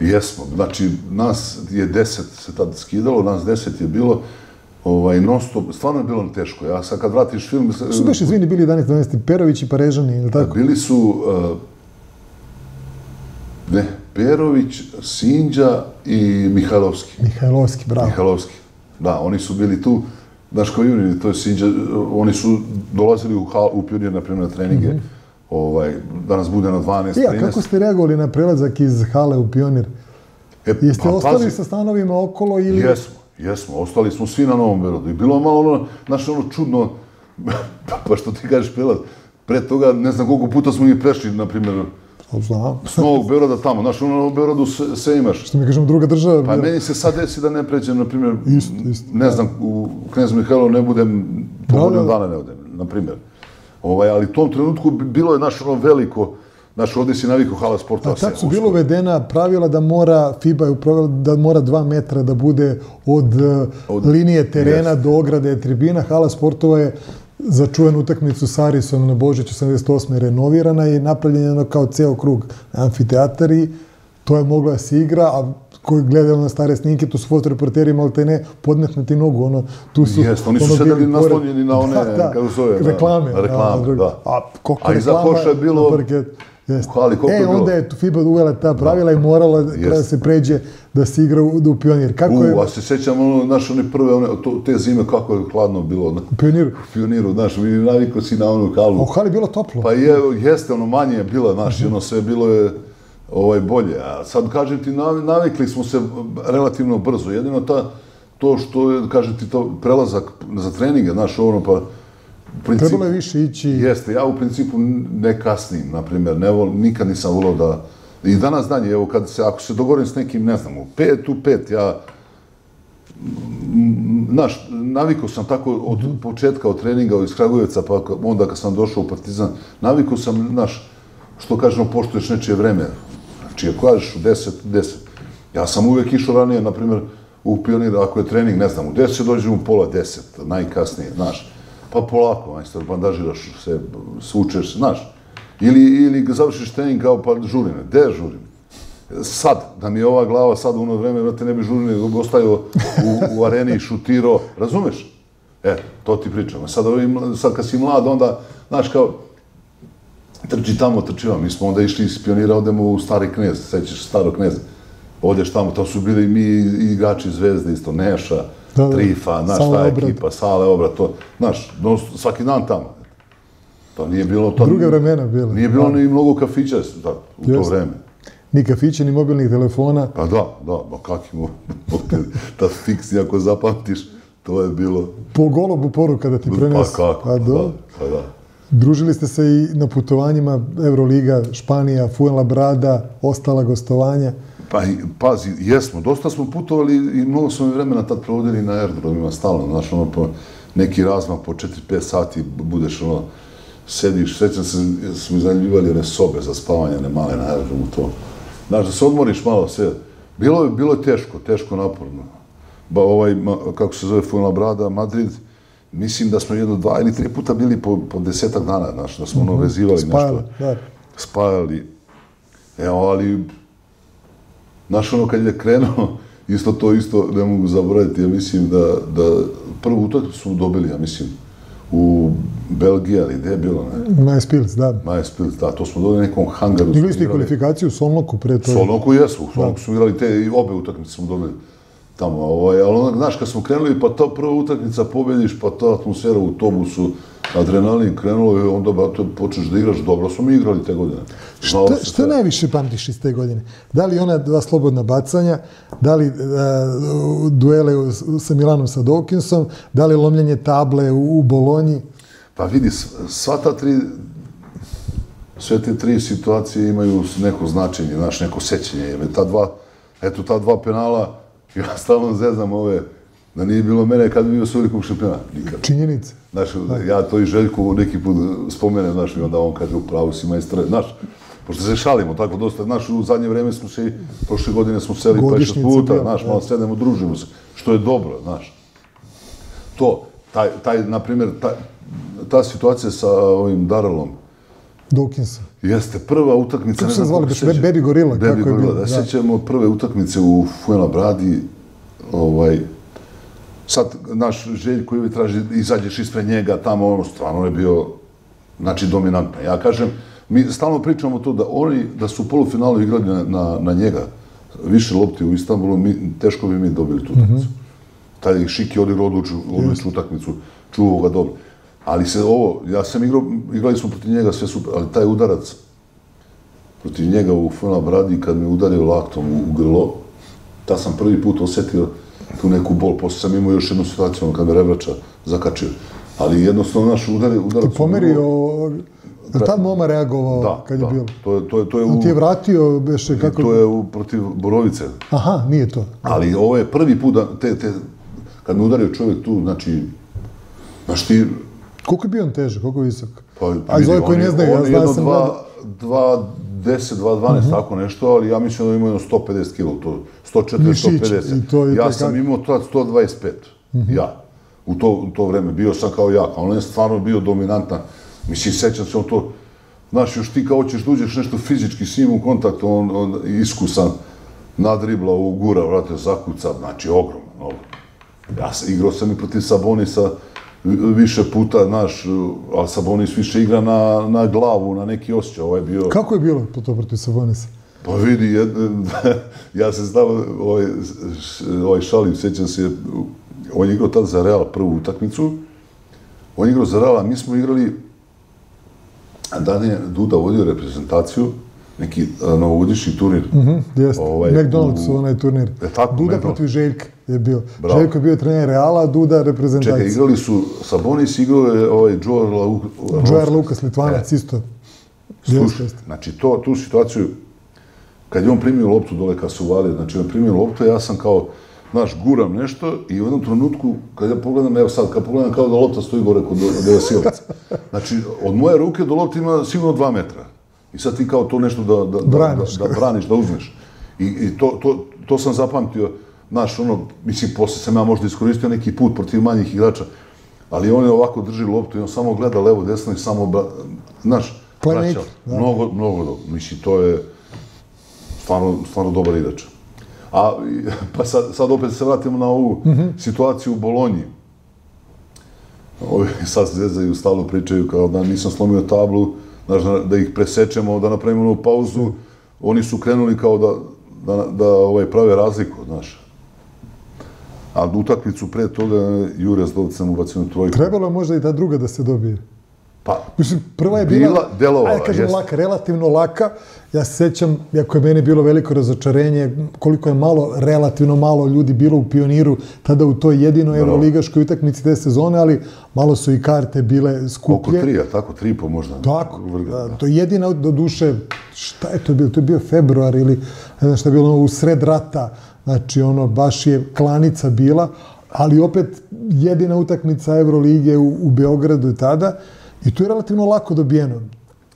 Jesmo, znači nas je deset se tad skidalo, nas deset je bilo, ovaj, non stop, stvarno je bilo teško. Ja sad kad vratiš film... Su baš, izvini, bili 11-12, Perović i Parežani, ili tako? Bili su, uh, ne, Perović, Sinđa i Mihajlovski. Mihajlovski, bravo. Mihajlovski. Da, oni su bili tu, znaš kao juniori, to je Sinđa, oni su dolazili u, hal, u pionir, na primjer, na treninge, ovaj, da nas bude na 12, I, a 13. kako ste reagovali na prelazak iz hale u pionir? E, Jeste pa, ostali pazi, sa stanovima okolo ili... Jesmo, jesmo, ostali smo svi na Novom Berodu. I bilo je malo ono, znaš, ono čudno, <laughs> pa što ti kažeš prelaz, pre toga, ne znam koliko puta smo mi prešli, na primjer, Znam. s Novog Beroda tamo, znaš, ono na Novom Berodu se, se imaš. Što mi kažemo, druga država. Pa meni se sad desi da ne pređem, na primjer, Isto, isto. ne znam, u Knez Mihajlo ne budem, po godinu da. dana ne odem, na primjer. Ovaj, ali u tom trenutku bi- bilo je, naš ono veliko, Znaš, ovdje si navikao hala sporta. A tad su bilo uvedena pravila da mora, FIBA je upravila da mora dva metra da bude od, Od- linije terena Jeste. do ograde tribina. Hala sportova je za čuvenu utakmicu s Arisom na Božić 88. renovirana i napravljena kao ceo krug amfiteatar i to je moglo da se igra, a koji gledaju na stare snimke, tu su fotoreporteri, malo te ne, podmetnuti nogu, ono, tu su... Jest, oni su ono, sedeli naslonjeni na one, <laughs> Da, da, kako zove, na- reklame. na reklame, drugi- da. A koliko A reklama koša je bilo- na parketu. Jeste. Ali koliko e, je bilo? onda je tu FIBA uvela ta pravila i morala da se pređe da se igra u, da u pionir. Kako je U, a se sjećam, ono, znaš, one prve, one, to, te zime, kako je hladno bilo na u pioniru? pioniru, znaš, mi navikao si na onu kalu. U hali je bilo toplo. Pa je, jeste, ono manje je bilo, znaš, ono sve bilo je ovaj, bolje. A sad, kažem ti, navi- navikli smo se relativno brzo. Jedino ta, to što je, kažem ti, to prelazak za treninge, znaš, ono, pa, u principu, Trebalo je više ići. Jeste, ja u principu ne kasnim, na primjer, ne vol, nikad nisam volao da... I danas danje, evo, kad se, ako se dogovorim s nekim, ne znam, u pet, u pet, ja znaš, navikao sam tako od početka, od treninga iz Kragujevca, pa onda kad sam došao u Partizan, navikao sam, znaš, što kažemo, poštuješ nečije vreme. Znači, ako kažeš u 10, 10. Ja sam uvek išao ranije, na primjer, u pionir, ako je trening, ne znam, u 10 dođem u pola 10, najkasnije, znaš. Pa polako, majstor, pa bandažiraš se, svučeš znaš. Ili, ili završiš trening kao pa žurine, Gde žurim? sad, da mi je ova glava sad u ono vreme, vrate, ne bi žurine nego ostavio u, u areni i šutirao, razumeš? E, to ti pričam. A Sad, ovim, sad kad si mlad, onda, znaš, kao, trči tamo, trči vam. Mi smo onda išli iz pionira, odemo u Stari knjez, sećaš starog kneza. Odeš tamo, to su bili mi igrači zvezde isto, Neša, Da. Trifa, Sale ta ekipa, Sale, Obrat, to, znaš, svaki dan tamo. To nije bilo to... Druga vremena bila. Nije bilo ni mnogo kafića da, u to vreme. Ni kafića, ni mobilnih telefona. Pa da, da, ma kakvi mu, <laughs> ta fiksni, ako zapamtiš, to je bilo... Po golobu poruka da ti Pa prenesu. kako, Pa do. da, pa da. Družili ste se i na putovanjima Euroliga, Španija, Fuenlabrada, ostala gostovanja. Pa pazi, jesmo, dosta smo putovali i mnogo smo vremena tad provodili na aerodromima stalno, znaš, ono, po neki razmak po 4-5 sati budeš, ono, sediš, sećam se, smo iznajmljivali one sobe za spavanje, ne male na aerodromu, to. Znaš, da se odmoriš malo, sve. Bilo je, bilo je teško, teško, naporno. Ba, ovaj, ma, kako se zove, Fuenlabrada, Madrid, mislim da smo jedno, dva ili tri puta bili po, po desetak dana, znaš, da smo ono vezivali Spajali, nešto da. spajali. Evo, ali, znaš ono kad je krenuo, <laughs> isto to isto ne mogu zaboraviti, ja mislim da, da prvu utakmicu su dobili, ja mislim, u Belgiji, ali gde je bilo, ne? Maja Spils, da. Maja Spils, da, to smo dobili nekom hangaru. Igli smo ste kvalifikaciju u Solnoku pre toga. Solnoku jesu, u Solnoku smo igrali te i obe utakmice smo dobili tamo, ovaj, ali onak, znaš, kad smo krenuli, pa ta prva utakmica pobediš, pa ta atmosfera u autobusu, adrenalin krenulo i onda ba, to počneš da igraš, dobro smo mi igrali te godine. Znalo Šta, šta sve. najviše pamtiš iz te godine? Da li ona dva slobodna bacanja, da li e, duele sa Milanom sa Dawkinsom, da li lomljenje table u, u Bolonji? Pa vidi, sva ta tri, sve te tri situacije imaju neko značenje, znaš, neko sećanje. Jer ta dva, eto, ta dva penala, <laughs> ja stalno zeznam ove, da nije bilo mene kad bi bio sulikog šampiona. Nikad. Činjenice. Znaš, ja to i Željku neki put spomenem, znaš, i onda on kaže, upravo si majstre, znaš, pošto se šalimo tako dosta, znaš, u zadnje vreme smo se, prošle godine smo seli pa Godišnjice puta, bila, znaš, malo sedemo, družimo se, što je dobro, znaš. To, taj, taj na primjer, ta, ta situacija sa ovim Darelom, Dawkinsa. jeste prva utakmica... Kako ne se zvali. Baby Gorilla, Baby kako je bilo, da. Sjećamo prve utakmice u Fuenlabradi, ovaj, sad naš Željko uvijek traži, izađeš ispred njega, tamo ono, stvarno je bio, znači, dominantno. Ja kažem, mi stalno pričamo to da oni, da su u polufinalu igrali na, na, na njega, više lopti u Istanbulu, mi, teško bi mi dobili tu utakmicu. Taj Šiki odigrao odlučnu, odličnu utakmicu, čuvao ga dobro. Ali se ovo, ja sam igrao, igrali smo protiv njega sve super, ali taj udarac protiv njega u Fona Bradi kad me udario laktom u, u grlo, ta sam prvi put osjetio tu neku bol. Posle sam imao još jednu situaciju ono, kad me Rebrača zakačio. Ali jednostavno naš udar, u grlo- Pomerio, je li tad Moma reagovao Da, kad je da. bilo? To je, to je, to je, On u, ti je vratio, beše, kako... to je u, protiv Borovice. Aha, nije to. Ali ovo je prvi put da te, te, kad me udario čovjek tu, znači, znaš ti, Koliko je bio on težak, koliko je visok? Pa, A za ove koji ne znaju, ja on je znam jedno sam dva, gledao. dva, 10, 2, 12, tako nešto, ali ja mislim da ima jedno 150 kg, to 140, Mišić, 150. i to je ja sam imao tad 125, ja, u to, u to vreme, bio sam kao jak, on je stvarno bio dominantan. Mislim, sećam se on to, znaš, još ti kao hoćeš da uđeš nešto fizički s njim u kontakt, on, on iskusan, nadribla, ugura, vrate, zakuca, znači ogromno. Ja sam, igrao sam i protiv Sabonisa vi- više puta, znaš, a Sabonis više igra na, na glavu, na neki osjećaj, ovo je bio... Kako je bilo to protiv Sabonisa? Pa vidi, jed, <laughs> ja se znam, ovaj, ovaj šalim, sjećam se, on je igrao tad za Real prvu utakmicu, on je igrao za Real, a mi smo igrali, a dan je Duda vodio reprezentaciju, neki novogodišnji turnir. Mhm, jeste. Ovaj, McDonald's, u- onaj turnir. E, tako, Duda McDonald's. protiv Željka je bio. Bravo. Željko je bio trener Reala, Duda reprezentacija. Čekaj, igrali su Sabonis, igrao je ovaj Joe Lau... Joer Lukas, Litvanac, isto. Jeste, Slušaj, znači to, tu situaciju, kad je on primio loptu dole kad su valije, znači on primio loptu, ja sam kao, znaš, guram nešto i u jednom trenutku, kad ja pogledam, evo sad, kad pogledam kao da lopta stoji gore kod Devasilaca. Znači, od moje ruke do lopte ima sigurno dva metra. I sad ti kao to nešto da, da, Braniš. da, da braniš, da uzmeš. I, i to, to, to sam zapamtio, znaš, ono, mislim, posle sam ja možda iskoristio neki put protiv manjih igrača, ali on je ovako drži loptu i on samo gleda levo, desno i samo, znaš, Playmaker, vraća. da. Mnogo, mnogo. Mislim, to je stvarno, stvarno dobar igrač. A, <laughs> pa sad, sad opet se vratimo na ovu situaciju u Bolonji. Ovi sad zezaju, stalno pričaju kao da nisam slomio tablu, znaš, da, da ih presečemo, da napravimo novu pauzu. Oni su krenuli kao da, da, da ovaj, prave razliku, znaš. A utakmicu pre toga Jure Zdovcem ubacio na trojku. Trebalo je možda i ta druga da se dobije. Pa, Mislim, prva je bila, Bila, ajde kažem jeste. laka, relativno laka. Ja se sećam, jako je meni bilo veliko razočarenje, koliko je malo, relativno malo ljudi bilo u pioniru tada u toj jedinoj evroligaškoj utakmici te sezone, ali malo su i karte bile oko skuplje. tri, a tako, tri po možda. Tako, da, to je jedina, do duše, šta je to bilo? To je bio februar ili, ne znam šta je bilo, ono, u sred rata, znači ono, baš je klanica bila, ali opet jedina utakmica Evrolige u, u Beogradu tada, i to je relativno lako dobijeno.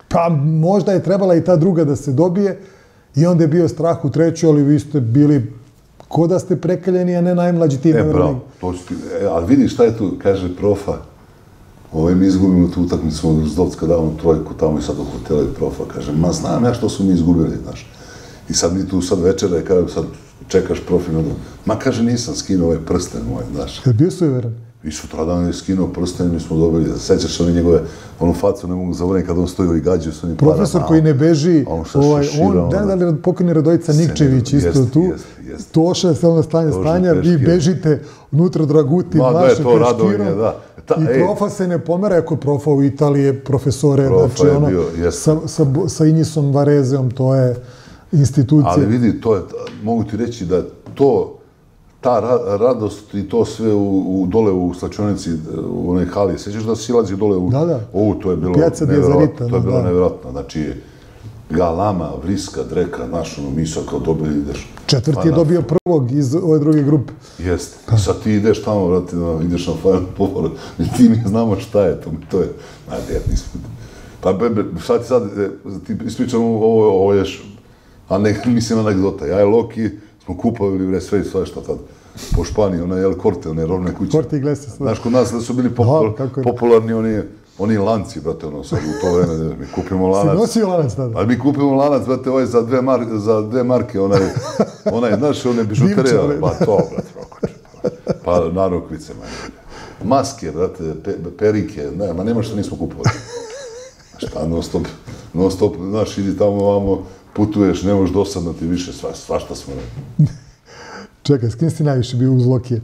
Pa možda je trebala i ta druga da se dobije, i onda je bio strah u treću, ali vi ste bili ko da ste prekaljeni, a ne najmlađi tim E, bravo, to ti, e, ali vidi šta je tu, kaže profa, ovaj, mi izgubimo tu utakmicu, od Zdovska dao trojku tamo i sad u hotelu i profa, kaže, ma znam ja što su mi izgubili, znaš. I sad mi tu sad večera, i kaže, sad čekaš profi, ma kaže, nisam skinuo ovaj prsten moj, znaš. Je bio suveran. I sutradan je skinuo prsten i mi smo dobili, sećaš one njegove, onu facu, ne mogu zaboraviti kad on stoji i gađaju s onim Profesor koji ne beži, on sa ovaj, on, da, ono. da li pokojni Radojica Nikčević isto jeste, tu, jeste, jeste. Toša je stanje stanja, vi je. bežite unutra Dragutin, Ma, da je vaše to radovanje, peškirom, da. Ta- I ej. profa se ne pomera, ako profa u Italiji je profesore, Profa znači je ono, bio, sa, sa, sa Inisom Varezeom, to je institucija. Ali vidi, to je, mogu ti reći da to, ta ra radost i to sve u, u, dole u slačionici, u onoj hali, sećaš da silazi dole u... Da, da. Ovu, to je bilo nevjerojatno, to je bilo da. nevjerojatno. Znači, Galama, Vriska, Dreka, naš, ono, mi sad kao dobili ideš. Četvrti Pa je na- dobio prvog iz ove druge grupe. Jeste. I sad ti ideš tamo, vrati, no, ideš na Final Four, i ti mi znamo šta je to. To je, ajde, ja nisam... Pa, be, be, šta ti sad, e, ti ispričam ovo, ovo je još, a ne, <laughs> mislim, anegdota. Ja i Loki smo kupovali bre, sve i sve što tad po Španiji, onaj El Corte, one rovne kuće. Corte Iglesias, da. Znaš, kod nas da su bili popul, Da, popularni oni, oni lanci, brate, ono, sad u to vreme, mi kupimo Si lanac. nosio lanac tada? Ali mi kupimo lanac, brate, ovaj za dve, mar, za dve marke, onaj, onaj, znaš, one bižuterije, Divčare. pa to, brate, rokoče, pa, pa narukvice, man. Maske, brate, pe, perike, ne, ma nema što nismo kupovali. Šta, non stop, non stop, znaš, idi tamo, vamo, putuješ, ne možeš dosadno ti više, sva, svašta smo, ne. <laughs> Čekaj, s kim si najviše bio uz Lokije?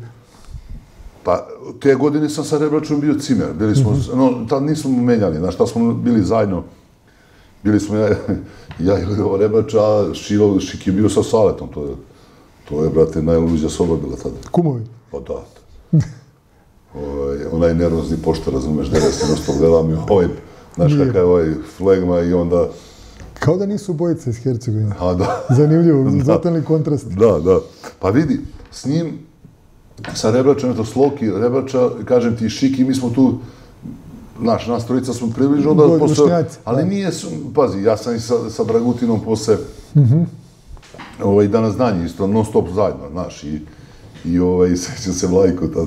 Pa, te godine sam sa Rebračom bio cimer. Bili smo, no, tad nismo menjali, znaš, tad smo bili zajedno. Bili smo ja, <laughs> ja i Leo a Šilo, Šik je bio sa Saletom, to je, to je, brate, najluđa soba bila tada. Kumovi. Pa da. <laughs> ovaj, onaj nervozni pošto, razumeš, da se non stop gleda mi ovaj, znaš kakav je ovaj flegma i onda, Kao da nisu bojice iz Hercegovine. a da, Zanimljivo, <laughs> totalni kontrast. Da, da. Pa vidi, s njim, sa Rebračem, eto, Sloki, Rebrača, kažem ti, Šiki, mi smo tu, znaš, nas trojica smo približno, Bolji posle, ali da. nije, su, pazi, ja sam i sa, sa Dragutinom posle, ovaj, danas dan je isto, non stop zajedno, znaš, i, i ovaj, <laughs> sećam se Vlajko tad,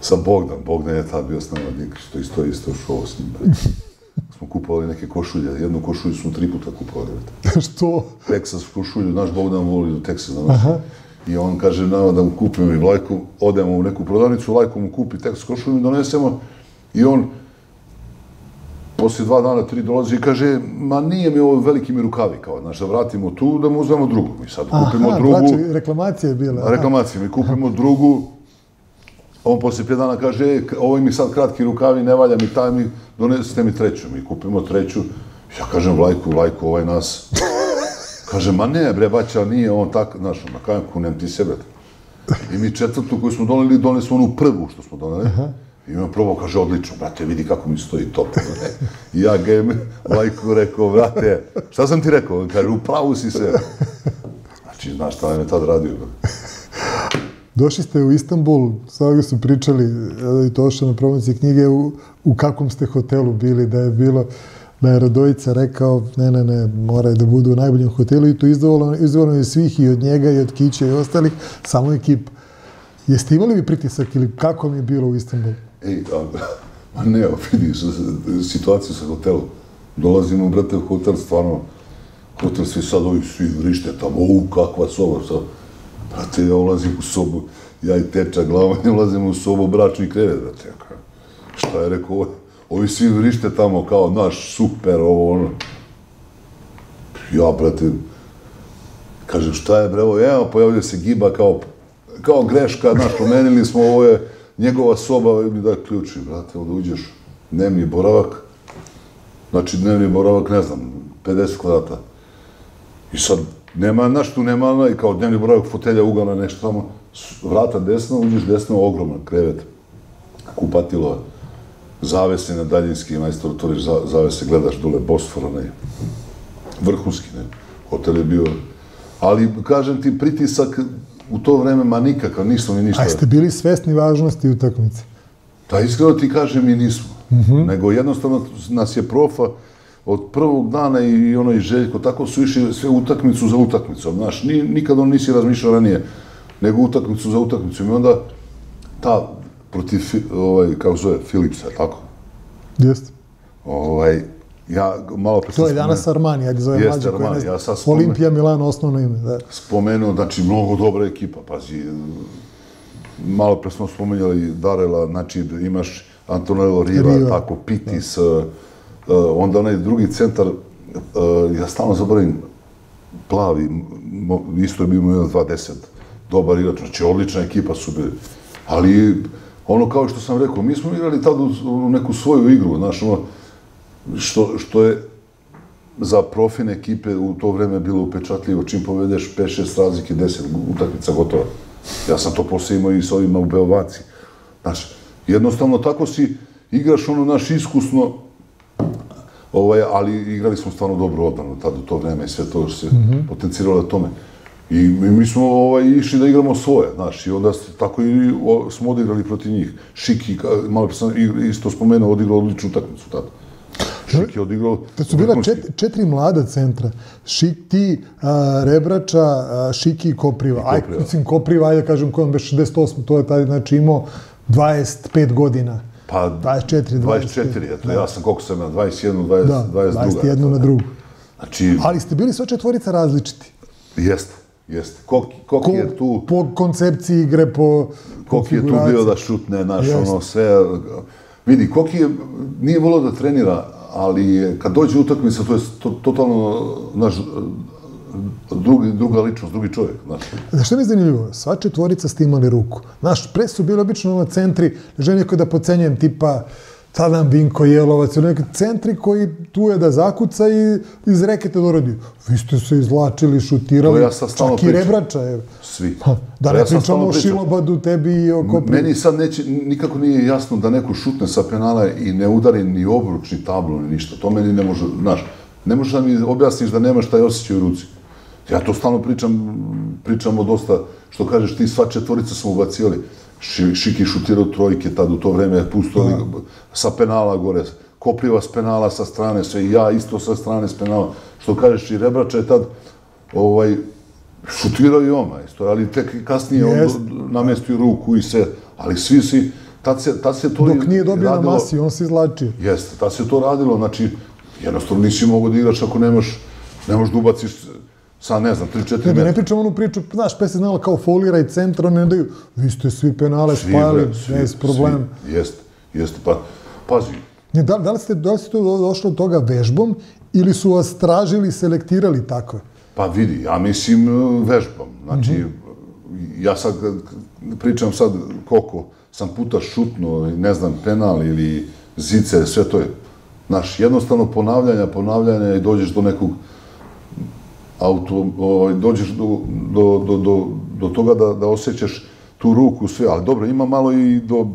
sa Bogdan, Bogdan je tad bio s nama, što isto, isto šao s njim. <laughs> smo kupovali neke košulje. Jednu košulju smo tri puta kupovali. <laughs> Što? Texas košulju, naš Bogdan voli do Texasa. Aha. I on kaže nama da mu kupimo i Vlajku, odemo u neku prodavnicu, Vlajko mu kupi Texas košulju i donesemo. I on, poslije dva dana, tri dolazi i kaže, ma nije mi ovo veliki mi rukavi, kao, znaš, da vratimo tu, da mu uzmemo drugu. Mi sad kupimo Aha, drugu. Znači, reklamacija je bila. Reklamacija, mi kupimo drugu, on poslije pet dana kaže, e, ovo mi sad kratki rukavi, ne valja mi taj, mi donesete mi treću. Mi kupimo treću, ja kažem Vlajku, Vlajku, ovaj nas. <laughs> Kaže, ma ne, bre, baća, nije on tako, znaš, na kajem kunem ti sebe. I mi četvrtu koju smo doneli, donesemo onu prvu što smo doneli. I on probao, kaže, odlično, brate, vidi kako mi stoji to. I <laughs> ja ga im, Vlajku, rekao, brate, šta sam ti rekao? On kaže, upravo si se. Znači, znaš šta je tad radio. Došli ste u Istanbul, sada su pričali, e, i to što na promociji knjige, u, u kakvom ste hotelu bili, da je bilo, da je Radojica rekao, ne, ne, ne, moraju da budu u najboljem hotelu i to izdovoljno, izdovoljno je svih i od njega i od Kića i ostalih, samo ekip. Jeste imali vi pritisak ili kako mi je bilo u Istanbulu? Ej, a, ma ne, vidi, situaciju sa hotelom. Dolazimo, brate, u hotel, stvarno, hotel svi sad ovi svi vrište tamo, u, kakva soba, sad. Brate, ja ulazim u sobu, ja i teča glava, <laughs> ja ulazim u sobu, bračni krevet, brate. Ja kao, šta je rekao, ovi, ovi svi vrište tamo, kao, naš, super, ovo, ono. Ja, brate, kažem, šta je, bre, ovo, evo, pojavljuje se giba kao, kao greška, znaš, promenili smo, ovo je njegova soba, mi daj ključi, brate, ovdje uđeš, dnevni boravak, znači dnevni boravak, ne znam, 50 kvadrata. I sad, nema naš tu, nema ona, i kao dnevni boravak, fotelja, ugana, nešto tamo, vrata desno, uđeš desno, ogroman krevet, kupatilo, zavese na daljinski, majstor, otvoriš zavese, gledaš dole Bosfora, ne, vrhunski, ne, hotel je bio, ali, kažem ti, pritisak u to vreme, ma nikakav, nismo mi ništa. A ste bili svesni važnosti utakmice? Da, iskreno ti kažem, mi nismo. Mm -hmm. Nego jednostavno nas je profa, od prvog dana i ono i Željko, tako su išli sve utakmicu za utakmicom. Znaš, ni, nikad on nisi razmišljao ranije, nego utakmicu za utakmicom. I onda ta protiv, ovaj, kako zove, Filipsa, tako? Jeste. Ovaj, ja malo pre To je danas Armani, ajde zove mlađe koji ne ja znam. Olimpija Milano, osnovno ime. Da. Spomenuo, znači, mnogo dobra ekipa, pazi. Malo pre smo spomenjali Darela, znači, imaš Antonello Riva, Riva. tako, Pitis, da uh, Eh, onda onaj drugi centar, eh, ja stalno zaboravim, plavi, isto je bio imao 20, dobar igrač, znači odlična ekipa su bili. Ali, ono kao što sam rekao, mi smo igrali tad u neku svoju igru, znaš, ono, što, što je za profine ekipe u to vreme bilo upečatljivo, čim povedeš 5-6 razlike, 10 utakmica gotova. Ja sam to posle imao i s ovima u Beovaci. Znaš, jednostavno tako si igraš ono naš iskusno, ovaj, ali igrali smo stvarno dobro odbranu tada u to vreme i sve to se mm -hmm. potenciralo na tome. I mi, mi smo ovaj, išli da igramo svoje, znaš, i onda tako i o, smo odigrali protiv njih. Šiki, malo sam isto spomenuo, odigrao odličnu utakmicu tada. Šiki je odigrao... Da su bila četiri, četiri mlada centra. Šik, ti, a, Rebrača, a, Šiki i Kopriva. I Kopriva. Aj, mislim, Kopriva, ajde kažem, kojom bez 68, to je taj, znači, imao 25 godina. Pa, 24, 24, eto, ja sam koliko sam na 21, 20, da, 22. 21 na drugu. Znači... Ali ste bili sve četvorica različiti. Jeste, jeste. Kok, kok Ko, je tu... Po koncepciji igre, po Kok je tu bio da šutne, naš, ono, sve... Vidi, Koki je, nije volio da trenira, ali kad dođe utakmica, to je to, totalno naš drugi, druga ličnost, drugi čovjek. Znaš. Znaš što mi je zanimljivo? Sva četvorica ste imali ruku. Znaš, pre su bili obično na centri, ne želim da pocenjem, tipa Tadam Vinko Jelovac, u neki centri koji tu je da zakuca i iz rekete dorodi. Vi ste se izlačili, šutirali, ja čak pričam. i Rebrača. Je. Svi. Ha, da to ne ja pričamo o Šilobadu, tebi i o Kopri. Meni sad neće, nikako nije jasno da neko šutne sa penala i ne udari ni obruč, ni tablu, ni ništa. To meni ne može, znaš, ne može da mi objasniš da nemaš taj osjećaj u ruci. Ja to stalno pričam, pričamo dosta, što kažeš, ti sva četvorica smo ubacili. Šiki šutirao trojke, tad u to vreme pustili sa penala gore, kopriva s penala sa strane, sve i ja isto sa strane s penala. Što kažeš, i Rebrača je tad ovaj, šutirao i on, isto, ali tek kasnije on namestio ruku i sve, ali svi si, tad se, tad se to Dok nije dobio radilo, na masi, on se izlačio. Jeste, tad se to radilo, znači, Jednostavno nisi mogo da igraš ako nemaš, nemaš da ubaciš sa, ne znam, 3-4 Ne, da metra. ne pričam onu priču, znaš, pe se znala kao folira i centra, ne daju, vi ste svi penale Svi, spajali, bre, svi, bez problema. svi. Jeste, jeste. Pa, pazi, Ne, da, da, li ste, da li ste to došli od toga vežbom ili su vas tražili i selektirali takve? Pa vidi, ja mislim e, vežbam. Znači, ja sad pričam sad koliko sam puta šutno, ne znam, penal ili zice, sve to je. Znaš, jednostavno ponavljanja, ponavljanja i dođeš do nekog auto, ovaj, dođeš do, do, do, do, do toga da, da osjećaš tu ruku, sve, ali dobro, ima malo i do,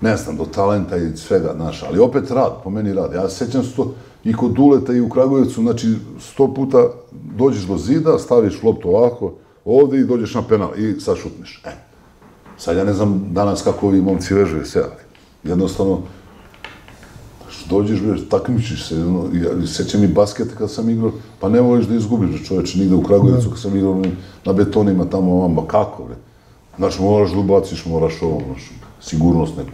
ne znam, do talenta i svega, znaš, ali opet rad, po meni rad. Ja se sjećam se to i kod Duleta i u Kragujevcu, znači, sto puta dođeš do zida, staviš loptu ovako, ovdje i dođeš na penal i sad šutneš. E, sad ja ne znam danas kako ovi momci vežuju se, ali jednostavno, dođeš, bre, takmičiš se, ono, ja sećam i baskete kad sam igrao, pa ne voliš da izgubiš, bre, čoveče, nigde u Kragujevcu kad sam igrao ono, na betonima tamo, ovamo, kako, bre? Znači, moraš da ubaciš, moraš ovo, znaš, sigurnost neku.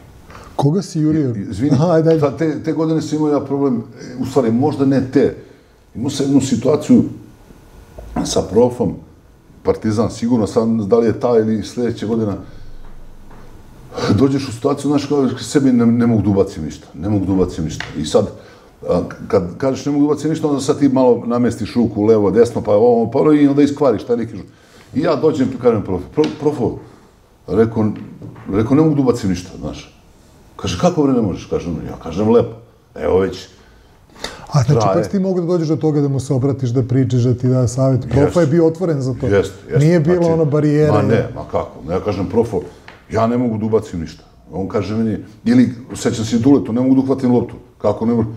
Koga si jurio? Izvini, Aha, ajde, ajde. ta- te, te godine sam imao ja problem, e, u stvari, možda ne te, imao sam jednu situaciju sa profom, Partizan, sigurno sam, da li je ta ili sljedeća godina, dođeš u situaciju, znaš, kao sebi ne, ne mogu da ubacim ništa, ne mogu da ubacim ništa. I sad, a, kad kažeš ne mogu da ubacim ništa, onda sad ti malo namestiš ruku levo, desno, pa ovo, pa ono, i onda iskvariš taj neki žut. I ja dođem, kažem prof, pro, profo, rekao, rekao, ne mogu da ubacim ništa, znaš. Kaže, kako bre ne možeš? Kažem, ja kažem lepo. Evo već, A znači, traje. pa ti mogu da dođeš do toga da mu se obratiš, da pričaš, da ti da savjet. Profa Jeste. je bio otvoren za to. Jeste, jeste. Nije bilo Znači, ono barijere. Ma ne, ma kako. Ja kažem, profo, ja ne mogu da ubacim ništa. On kaže meni, ili sećam se duletu, ne mogu da uhvatim loptu. Kako ne mogu?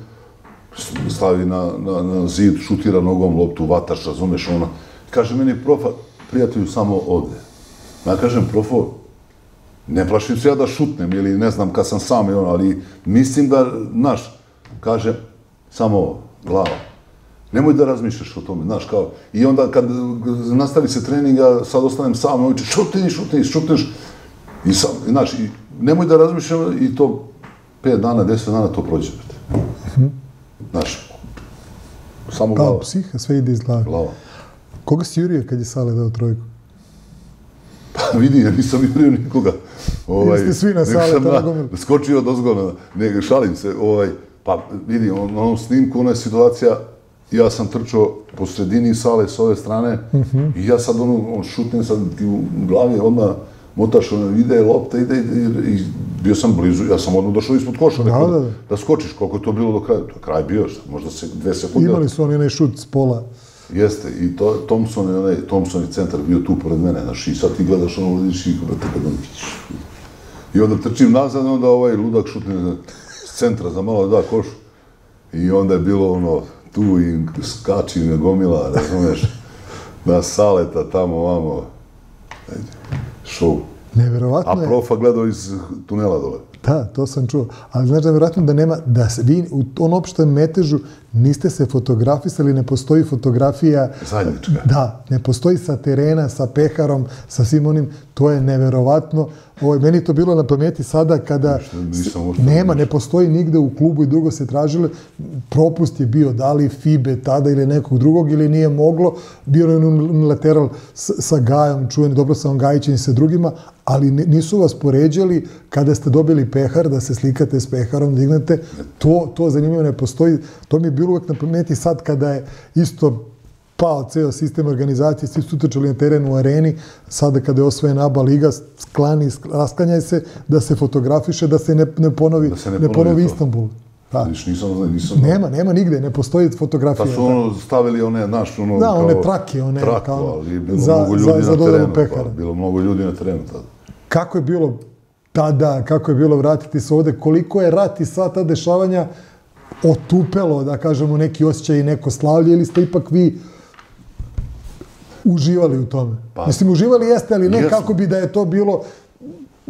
Stavi na, na, na zid, šutira nogom loptu, vataš, razumeš ona. Kaže meni, profa, prijatelju, samo ovde. Ja kažem, profo, ne plašim se ja da šutnem ili ne znam kad sam sam i ono, ali mislim da, znaš, kaže, samo glava. Nemoj da razmišljaš o tome, znaš, kao, i onda kad nastavi se trening, ja sad ostanem sam, on će šutni, šutni, šutniš, i sam, i, znaš, i nemoj da razmišljam i to pet dana, deset dana to prođe, brate. Znaš, samo glava, psiha, sve ide iz glave. glava. Koga si jurio kad je Sale dao trojku? Pa vidi, ja nisam jurio nikoga. Ovaj, Jeste svi na sale, to na- nagomil. Skočio od ozgona, ne, šalim se, ovaj, pa vidi, on, na onom snimku, ona je situacija, ja sam trčao po sredini sale s ove strane Mhm. i ja sad ono, on šutnem sad ti u glavi, odmah motaš, ono, ide lopta, ide, ide, i bio sam blizu, ja sam odmah došao ispod koša, Da, da, da. da skočiš, koliko je to bilo do kraja, to je kraj bio, šta, možda se dve sekunde. Imali su oni onaj šut s pola. Jeste, i to, Thompson je onaj, Thompson je centar bio tu pored mene, znaš, i sad ti gledaš ono, vidiš i brate, kad on I onda trčim nazad, onda ovaj ludak šutne s centra za malo da da koš. I onda je bilo ono, tu i skači na gomila, razumeš, na saleta tamo, ovamo. Ajde, show. Neverovatno A je. profa gledao iz tunela dole. Da, to sam čuo. Ali znaš da je vjerojatno da nema, da se vi u tom opštem metežu niste se fotografisali, ne postoji fotografija. Zajednička. Da, ne postoji sa terena, sa peharom, sa svim onim, to je neverovatno. Ovo, meni to bilo na pameti sada kada Ništa, nema, ne postoji nigde u klubu i dugo se tražilo. Propust je bio da li Fibe tada ili nekog drugog ili nije moglo. Bio je on lateral sa, sa Gajom, čuveni dobro sa Gajićem i sa drugima, ali nisu vas poređali kada ste dobili pehar, da se slikate s peharom, dignete. To, to zanimljivo ne postoji. To mi je bilo uvek na pameti sad kada je isto pao ceo sistem organizacije, svi su utrčali na teren u areni, sada kada je osvojena ABA liga, sklani, rasklanjaj se, da se fotografiše, da se ne, ne ponovi, Da se ne ne ponovi ponovi to. Istanbul. Da. Viš, nisam, nisam. Nema, nema nigde, ne postoji fotografija. Pa su ono stavili one, naš, ono, Da, one trake, one, traku, kao- ali bilo za- mnogo za- ljudi za na dodelu terenu. pekara. Pa, bilo mnogo ljudi na terenu tada. Kako je bilo tada, kako je bilo vratiti se ovde, koliko je rat i sva ta dešavanja otupelo, da kažemo, neki osjećaj i neko slavlje, ili ste ipak vi uživali u tome? Pa- Mislim, uživali jeste, ali ne Jesam. kako bi da je to bilo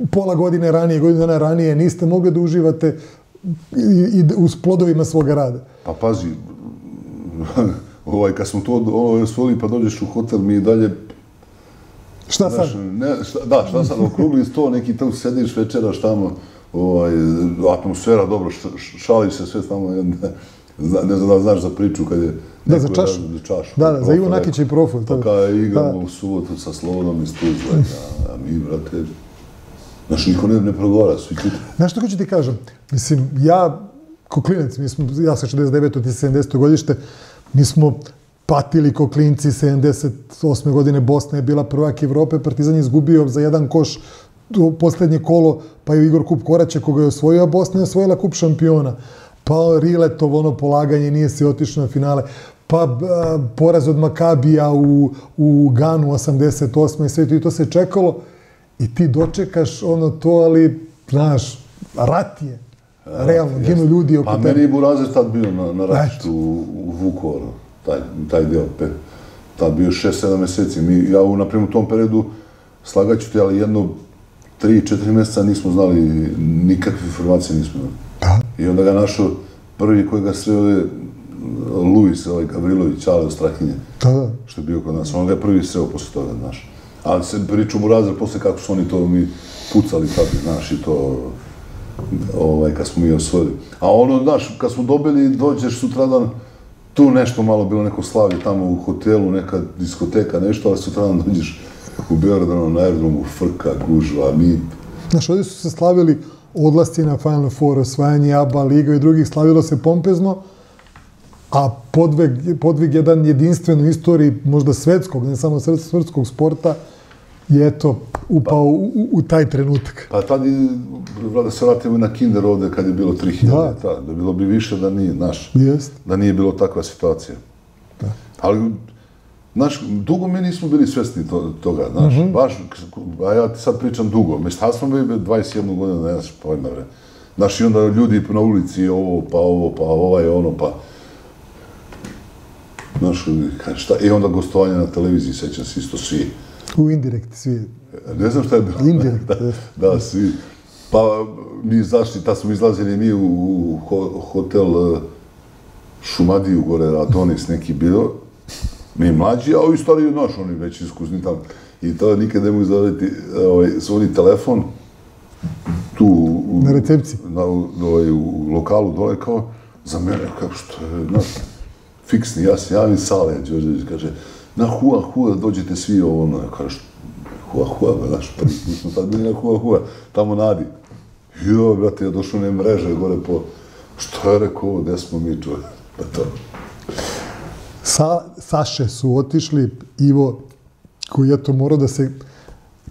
pola godine ranije, godinu dana ranije, niste mogli da uživate i, i uz plodovima svoga rada. Pa pazi, <laughs> ovaj, kad smo to ovo, osvojili pa dođeš u hotel, mi dalje, Šta sad? znaš, ne, šta, da, šta sad, okrugli sto, neki tu sediš, večeraš tamo, ovaj, atmosfera, dobro, š- š- šali se sve tamo, <laughs> zna- ne znam da znaš za priču kad je Da, za čašu. za čašu. Da, da, za Ivo. Nakića i profil. Pa kada igramo Da. u subotu sa Slobodom iz Tuzla, a, mi, brate, znaš, niko ne, ne progovara, svi čuti. Znaš što hoću ti kažem? Mislim, ja, ko klinec, mi smo, ja sam 69. ti 70. godište, mi smo patili ko klinci 78. godine Bosna je bila prvak Evrope, Partizan je izgubio za jedan koš posljednje kolo, pa je Igor Kup Koraća koga je osvojio, a Bosna je osvojila kup šampiona. Pa Riletov, ono polaganje, nije se otišlo na finale. Pa poraz od Makabija u, u Ganu 88. i sve to, i to se čekalo. I ti dočekaš ono to, ali, znaš, rat je. Realno, ginu ljudi oko Pa tebe. meni je Burazer tad bio na, na ratištu u, u Vukovaru, taj, taj dio, pe, tad bio 6-7 meseci. Mi, ja, u, na primjer, u tom periodu, slagaću ti, ali jedno 3-4 mjeseca nismo znali, nikakve informacije nismo imali. Da. I onda ga našao prvi koji ga sreo je Luis, ovaj Gavrilović, ale od Strahinje, Da, da. što je bio kod nas. On ga je prvi sreo posle toga, znaš. Ali se priču Burazer posle kako su oni to mi pucali tad, znaš, i to ovaj, kad smo mi osvojili. A ono, znaš, kad smo dobili, dođeš sutradan, tu nešto malo bilo neko slavi tamo u hotelu, neka diskoteka, nešto, ali sutradan dođeš u Beograd, ono, na aerodromu, frka, gužva, mi... Znaš, ovdje su se slavili odlasci na Final Four, osvajanje ABA, Liga i drugih, slavilo se pompezno, a podvig, podvig jedan jedinstven u istoriji, možda svetskog, ne samo svet- svetskog sporta, je eto upao u, u, u taj trenutak. Pa tad je, se vratimo na kinder ovde kad je bilo 3000, Da. ta, da bilo bi više da nije, znaš, Jest. da nije bilo takva situacija. Da. Ali, znaš, dugo mi nismo bili svjesni to, toga, znaš, Mhm. baš, a ja ti sad pričam dugo, mi sad smo bili 21 godina, ne znaš, pojma, bre. Znaš, i onda ljudi na ulici, ovo, pa ovo, pa ovaj, ono, pa... Znaš, šta, i onda gostovanje na televiziji, sećam se isto svi. U indirekt svi. Ne znam šta je bilo. Indirekt, <laughs> da, da, svi. Pa mi izašli, tad smo izlazili mi u, u ho, hotel eh, Šumadiju, gore Adonis neki bio. Mi mlađi, a ovi stariji naš, oni već iskusni tamo. I to nikad ne mogu zavljati ovaj, svoj telefon tu u, Na recepciji. na, ovaj, u lokalu dole kao za mene, kako što je, znaš, fiksni, ja se javim Sale Đorđević, kaže, na hua, hua, dođete svi ovo, ono, ja kaže, hua, hua, znaš, pa mi smo tad bili na hua, hua, tamo nadi. Jo, brate, ja došao na mreže gore po, što je rekao gde smo mi čuli, pa to. Sa, Saše su otišli, Ivo, koji je to morao da se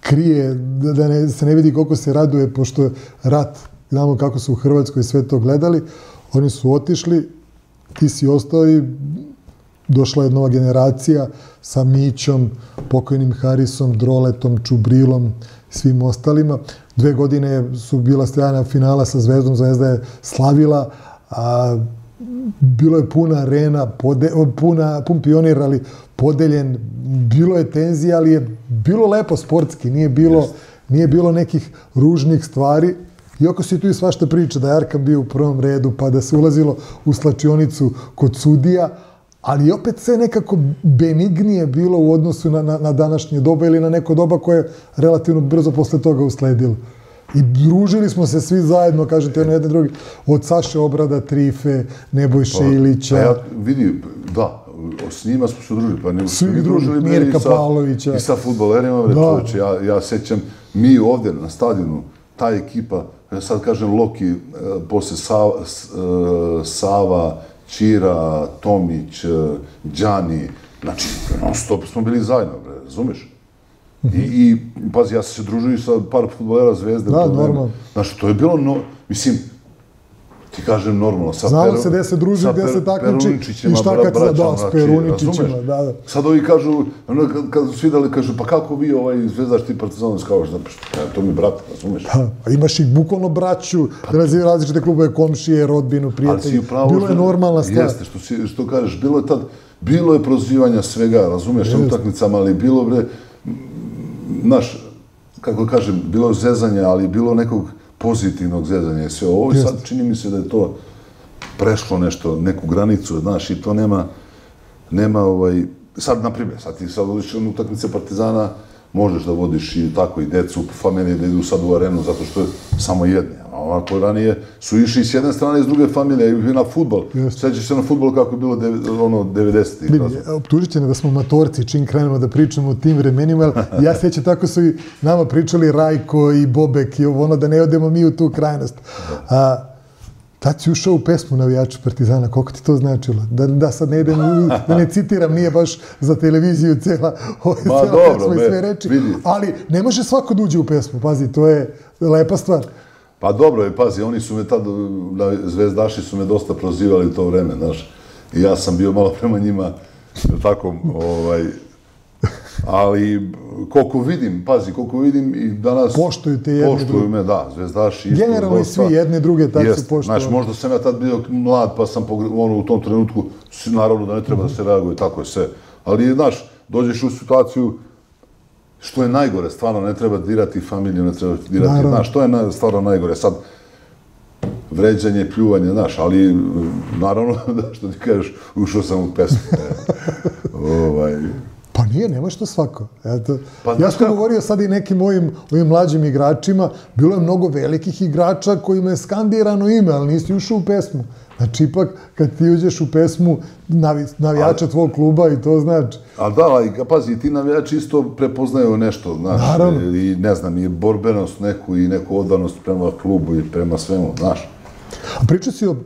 krije, da, da ne, se ne vidi koliko se raduje, pošto je rat, znamo kako su u Hrvatskoj sve to gledali, oni su otišli, ti si ostao i došla je nova generacija sa Mićom, pokojnim Harisom, Droletom, Čubrilom, svim ostalima. Dve godine su bila strana finala sa Zvezdom, Zvezda je slavila, a bilo je puna arena, pode, puna, pun pionir, ali podeljen, bilo je tenzija, ali je bilo lepo sportski, nije bilo, nije bilo nekih ružnih stvari. Iako se tu i svašta priča da je Arkan bio u prvom redu, pa da se ulazilo u slačionicu kod sudija, ali opet sve nekako benignije bilo u odnosu na, na, na današnje doba ili na neko doba koje je relativno brzo posle toga usledilo. I družili smo se svi zajedno, kažete, jedno jedne drugi, od Saše Obrada, Trife, Nebojše Ilića. Pa ja vidi, da, s njima smo se družili, pa ne, Svih mi drugih, družili Mirka sa, Pavlovića. I sa futbolerima, bre, Da. čoveče, ja, ja sećam, mi ovdje na stadionu, ta ekipa, ja sad kažem Loki, eh, posle Sava, S- eh, Sava, Čira, Tomić, eh, Đani, znači, non stop smo bili zajedno, bre, razumeš? I, I, pazi, ja sam se družio i sa par futbolera zvezde. Da, normalno. Znači, to je bilo, no, mislim, ti kažem normalno, sa Znalo Peru- se gde se druži, gde se takmiči i šta kad se- da, s znači, Peruničićima, da, da. Sad ovi kažu, ono, kad, kad su videli, kažu, pa kako vi ovaj zvezdaš ti partizan, kao što, pa to mi brat, razumeš? Ha, a imaš ih bukvalno braću, razi, različite klubove, komšije, rodbinu, prijatelji. upravo Bilo je normalna stvar. Jeste, što, si, što kažeš, bilo je tad, bilo je prozivanja svega, razumeš, na utakmicama, ali bilo bre, m, znaš, kako kažem, bilo zezanja, ali bilo nekog pozitivnog zezanja i sve ovo. I sad čini mi se da je to prešlo nešto, neku granicu, znaš, i to nema, nema ovaj, sad, na primjer, sad ti sad na utakmice Partizana, možeš da vodiš i tako i decu, familije da idu sad u arenu zato što je samo jedni. A ovako ranije su išli s jedne strane i s druge familije i na futbol. Svećaš se na futbol kako je bilo dev- ono 90-ih. Vidi, optužit će da smo matorci čim krenemo da pričamo o tim vremenima, ali ja sećam tako su i nama pričali Rajko i Bobek i ovo ono, da ne odemo mi u tu krajnost. A, Tad si ušao u pesmu navijača Partizana, koliko ti to značilo? Da, da sad ne idem, da ne citiram, nije baš za televiziju ovaj, Ma, cijela dobro, pesma i be, sve reči. vidi. Ali ne može svako da uđe u pesmu, pazi, to je lepa stvar. Pa dobro je, pazi, oni su me tad, na zvezdaši su me dosta prozivali u to vreme, znaš. I ja sam bio malo prema njima, tako, ovaj, ali koliko vidim, pazi, koliko vidim i danas... Poštuju te jedni Poštuju me, da, zvezdaši isto. Generalno i dosta. svi jedni druge su Jest, poštovali. Znaš, možda sam ja tad bio mlad, pa sam ono, u tom trenutku, naravno da ne treba da se reaguje, tako je sve. Ali, znaš, dođeš u situaciju što je najgore, stvarno ne treba dirati familiju, ne treba dirati, Naravno. znaš, to je na, stvarno najgore. Sad, vređanje, pljuvanje, znaš, ali naravno, <laughs> da što ti kažeš, ušao sam u pesmu. <laughs> Ovaj, Pa nije, nema što svako. Eto, Pa ja sam govorio sad i nekim mojim, ovim mlađim igračima, bilo je mnogo velikih igrača kojima je skandirano ime, ali nisi ušao u pesmu. Znači, ipak, kad ti uđeš u pesmu navi, navijača tvog kluba i to znači. A da, ali pazi, ti navijači isto prepoznaju nešto, znaš, Naravno. i ne znam, i borbenost neku i neku odanost prema klubu i prema svemu, znaš. A pričao si o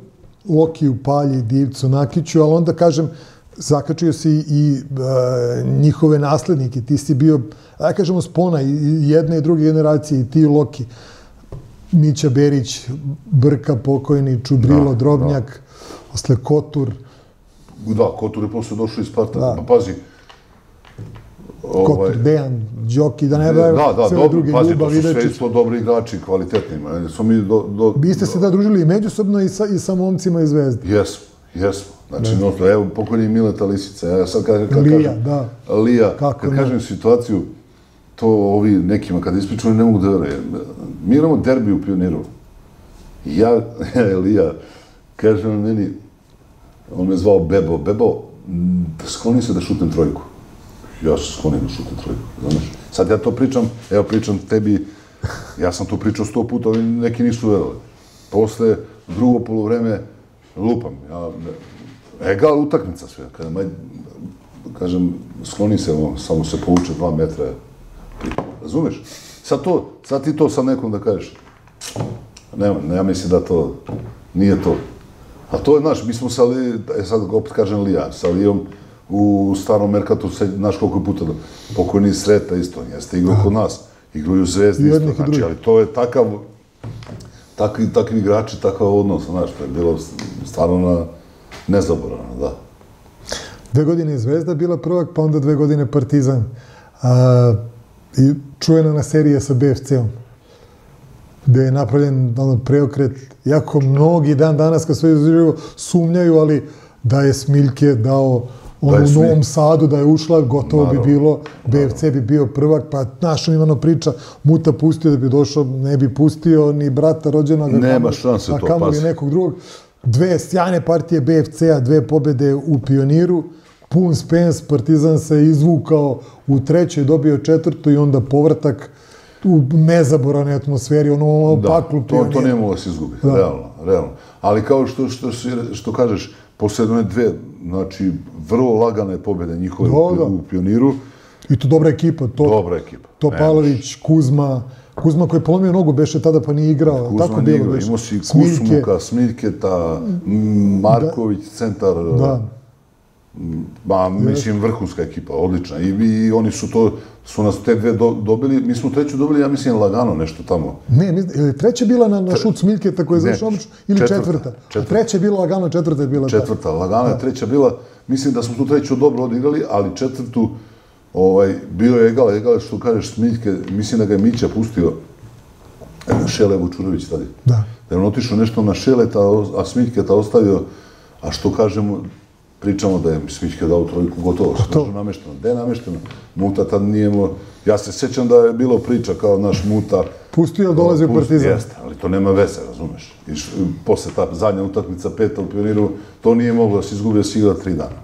Lokiju, Palji, Divcu, Nakiću, ali onda kažem, zakačio si i e, njihove naslednike. Ti si bio, da kažemo, spona i jedne i druge generacije, i ti i Loki. Mića Berić, Brka pokojni, Čubrilo, Da, Drobnjak, posle Kotur, Da, Kotur je posle došao iz Spartaka, Da. pa pazi. Kotur, Dejan, Đoki, da ne da, brajam da, sve dobro, druge, pazi, Ljuba to su sve isto dobri igrači, kvalitetni. Smo mi do, do, Vi ste se da družili i međusobno i sa, i sa momcima iz Zvezde. Jesmo, jesmo. Znači, no, evo, pokojni Mileta Lisica, ja sad kažem, kad Lija, kažem, da. Lija, Kako kad ne? kažem situaciju, to ovi nekima, kad ispričaju, ne mogu da veruje. Mi imamo derbi u pioniru. <laughs> I ja, Lija, kaže on meni, on me zvao Bebo, Bebo, m, skloni se da šutnem trojku. Ja se sklonim da šutnem trojku, znaš. Sad ja to pričam, evo pričam tebi, ja sam to pričao sto puta, ali neki nisu verovali. Posle drugo polovreme lupam, ja, egal utakmica sve, kada maj, kažem, skloni se, on, samo se povuče dva metra, razumeš? Sad to, sad ti to sa nekom da kažeš, nema, ne, ja mislim da to nije to. A to je, znaš, mi smo sa Li, e, sad opet kažem Lija, sa Lijom u starom Merkatu, se, znaš koliko je puta, pokojni Sreta isto, jeste igrao kod nas, igraju Zvezdi I isto, znači, ali to je takav, takvi, takvi igrači, takav odnos, znaš, to je bilo stvarno na, nezaboravno, da. Dve godine je Zvezda bila prvak, pa onda dve godine Partizan. A, I čujena na serije sa BFC-om gde je napravljen ono, preokret, jako mnogi dan danas kad sve izživo sumnjaju, ali da je Smiljke dao ono, u Novom Sadu, da je ušla, gotovo bi Naravno. bilo, BFC bi bio prvak, pa naš Ivano priča, Muta pustio da bi došao, ne bi pustio ni brata rođenog, Nema šanse to, a kamoli pazi. nekog drugog. Dve sjajne partije BFC-a, dve pobede u Pioniru, pun spens, Partizan se izvukao u trećoj, dobio četvrtu i onda povratak u nezaboravnoj atmosferi, ono Da, paklu to, Pionira. to ne mogu se izgubi, realno, realno. Ali kao što, što, si- što kažeš, posle jedne dve, znači, vrlo lagane pobjede njihove u, Da, da. u Pioniru, I to dobra ekipa. To, dobra ekipa. Topalović, Kuzma, Kuzma koji je polomio nogu, beše tada pa nije igrao. Kuzma Tako nije igrao, imao si Smiljke, Kusmuka, Smiljketa, M, Marković, centar, Da. Ba, mislim, vrhunska ekipa, odlična. I, I oni su to, su nas te dve do, dobili, mi smo treću dobili, ja mislim, lagano nešto tamo. Ne, mislim, je li treća bila na, na šut Smiljke, tako je obično, ili četvrta, četvrta? četvrta. Treća je bila lagano, četvrta je bila ta. Četvrta, lagana je treća bila, mislim da smo tu treću dobro odigrali, ali četvrtu, ovaj, bio je egal, egal, što kažeš, Smiljke, mislim da ga je Mića pustio, Šele Vučurović tada. Da. Da je on otišao nešto na Šeleta, a Smiljketa ostavio, a što kažemo, pričamo da je Smiljke dao trojku, gotovo, gotovo. namešteno. Gde je namešteno? Muta tad nije mo... Ja se sjećam da je bilo priča kao naš Muta, Pustio dolazi u Partizan. Jeste, ali to nema veze, razumeš. I š, posle ta zadnja utakmica peta u pioniru, to nije moglo da se izgubi da si igra tri dana.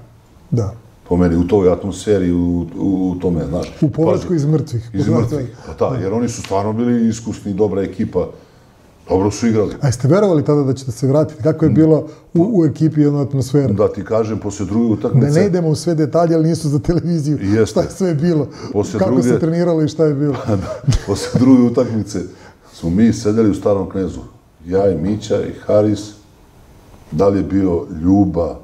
Da. po meni, u toj atmosferi, u, u, u tome, znaš. U povratku iz mrtvih. Iz mrtvih, pa da, jer oni su stvarno bili iskusni, dobra ekipa, dobro su igrali. A jeste verovali tada da ćete se vratiti? Kako je bilo u, u ekipi jedna atmosfera? Da ti kažem, poslije druge utakmice... Da ne idemo u sve detalje, ali nisu za televiziju. Jeste. Šta je sve bilo? Poslije Kako druge- se treniralo i šta je bilo? <laughs> da, poslije druge utakmice smo mi sedeli u starom knezu. Ja i Mića i Haris. Da li je bio Ljuba?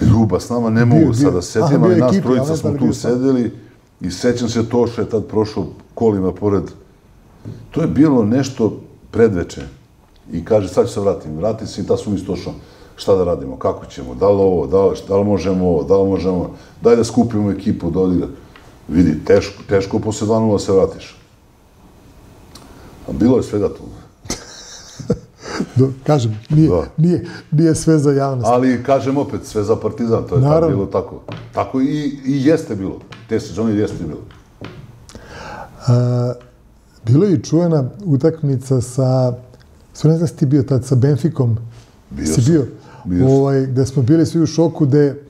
Ljuba s nama ne mogu bio. sada bio ali nas trojica smo tu sedeli i sećam se Toša je tad prošao kolima pored. To je bilo nešto predveče. I kaže, sad ću se vratim. Vrati se i tad smo mi s Tošom. Šta da radimo, kako ćemo, da li ovo, da li, da li možemo ovo, da li možemo, daj da skupimo ekipu, da odigra. Vidi, teško, teško posle 2-0 se vratiš. A bilo je svega tu. Do, kažem, nije, Da. nije, nije sve za javnost. Ali, kažem opet, sve za Partizan, to je Naravno. bilo tako. Tako i, i jeste bilo. Te sezone jeste bilo. A, bilo je i čuvena utakmica sa, sve ne znam si ti bio tad, sa Benficom. Bio si sam. bio? Bio ovaj, gde smo bili svi u šoku, gde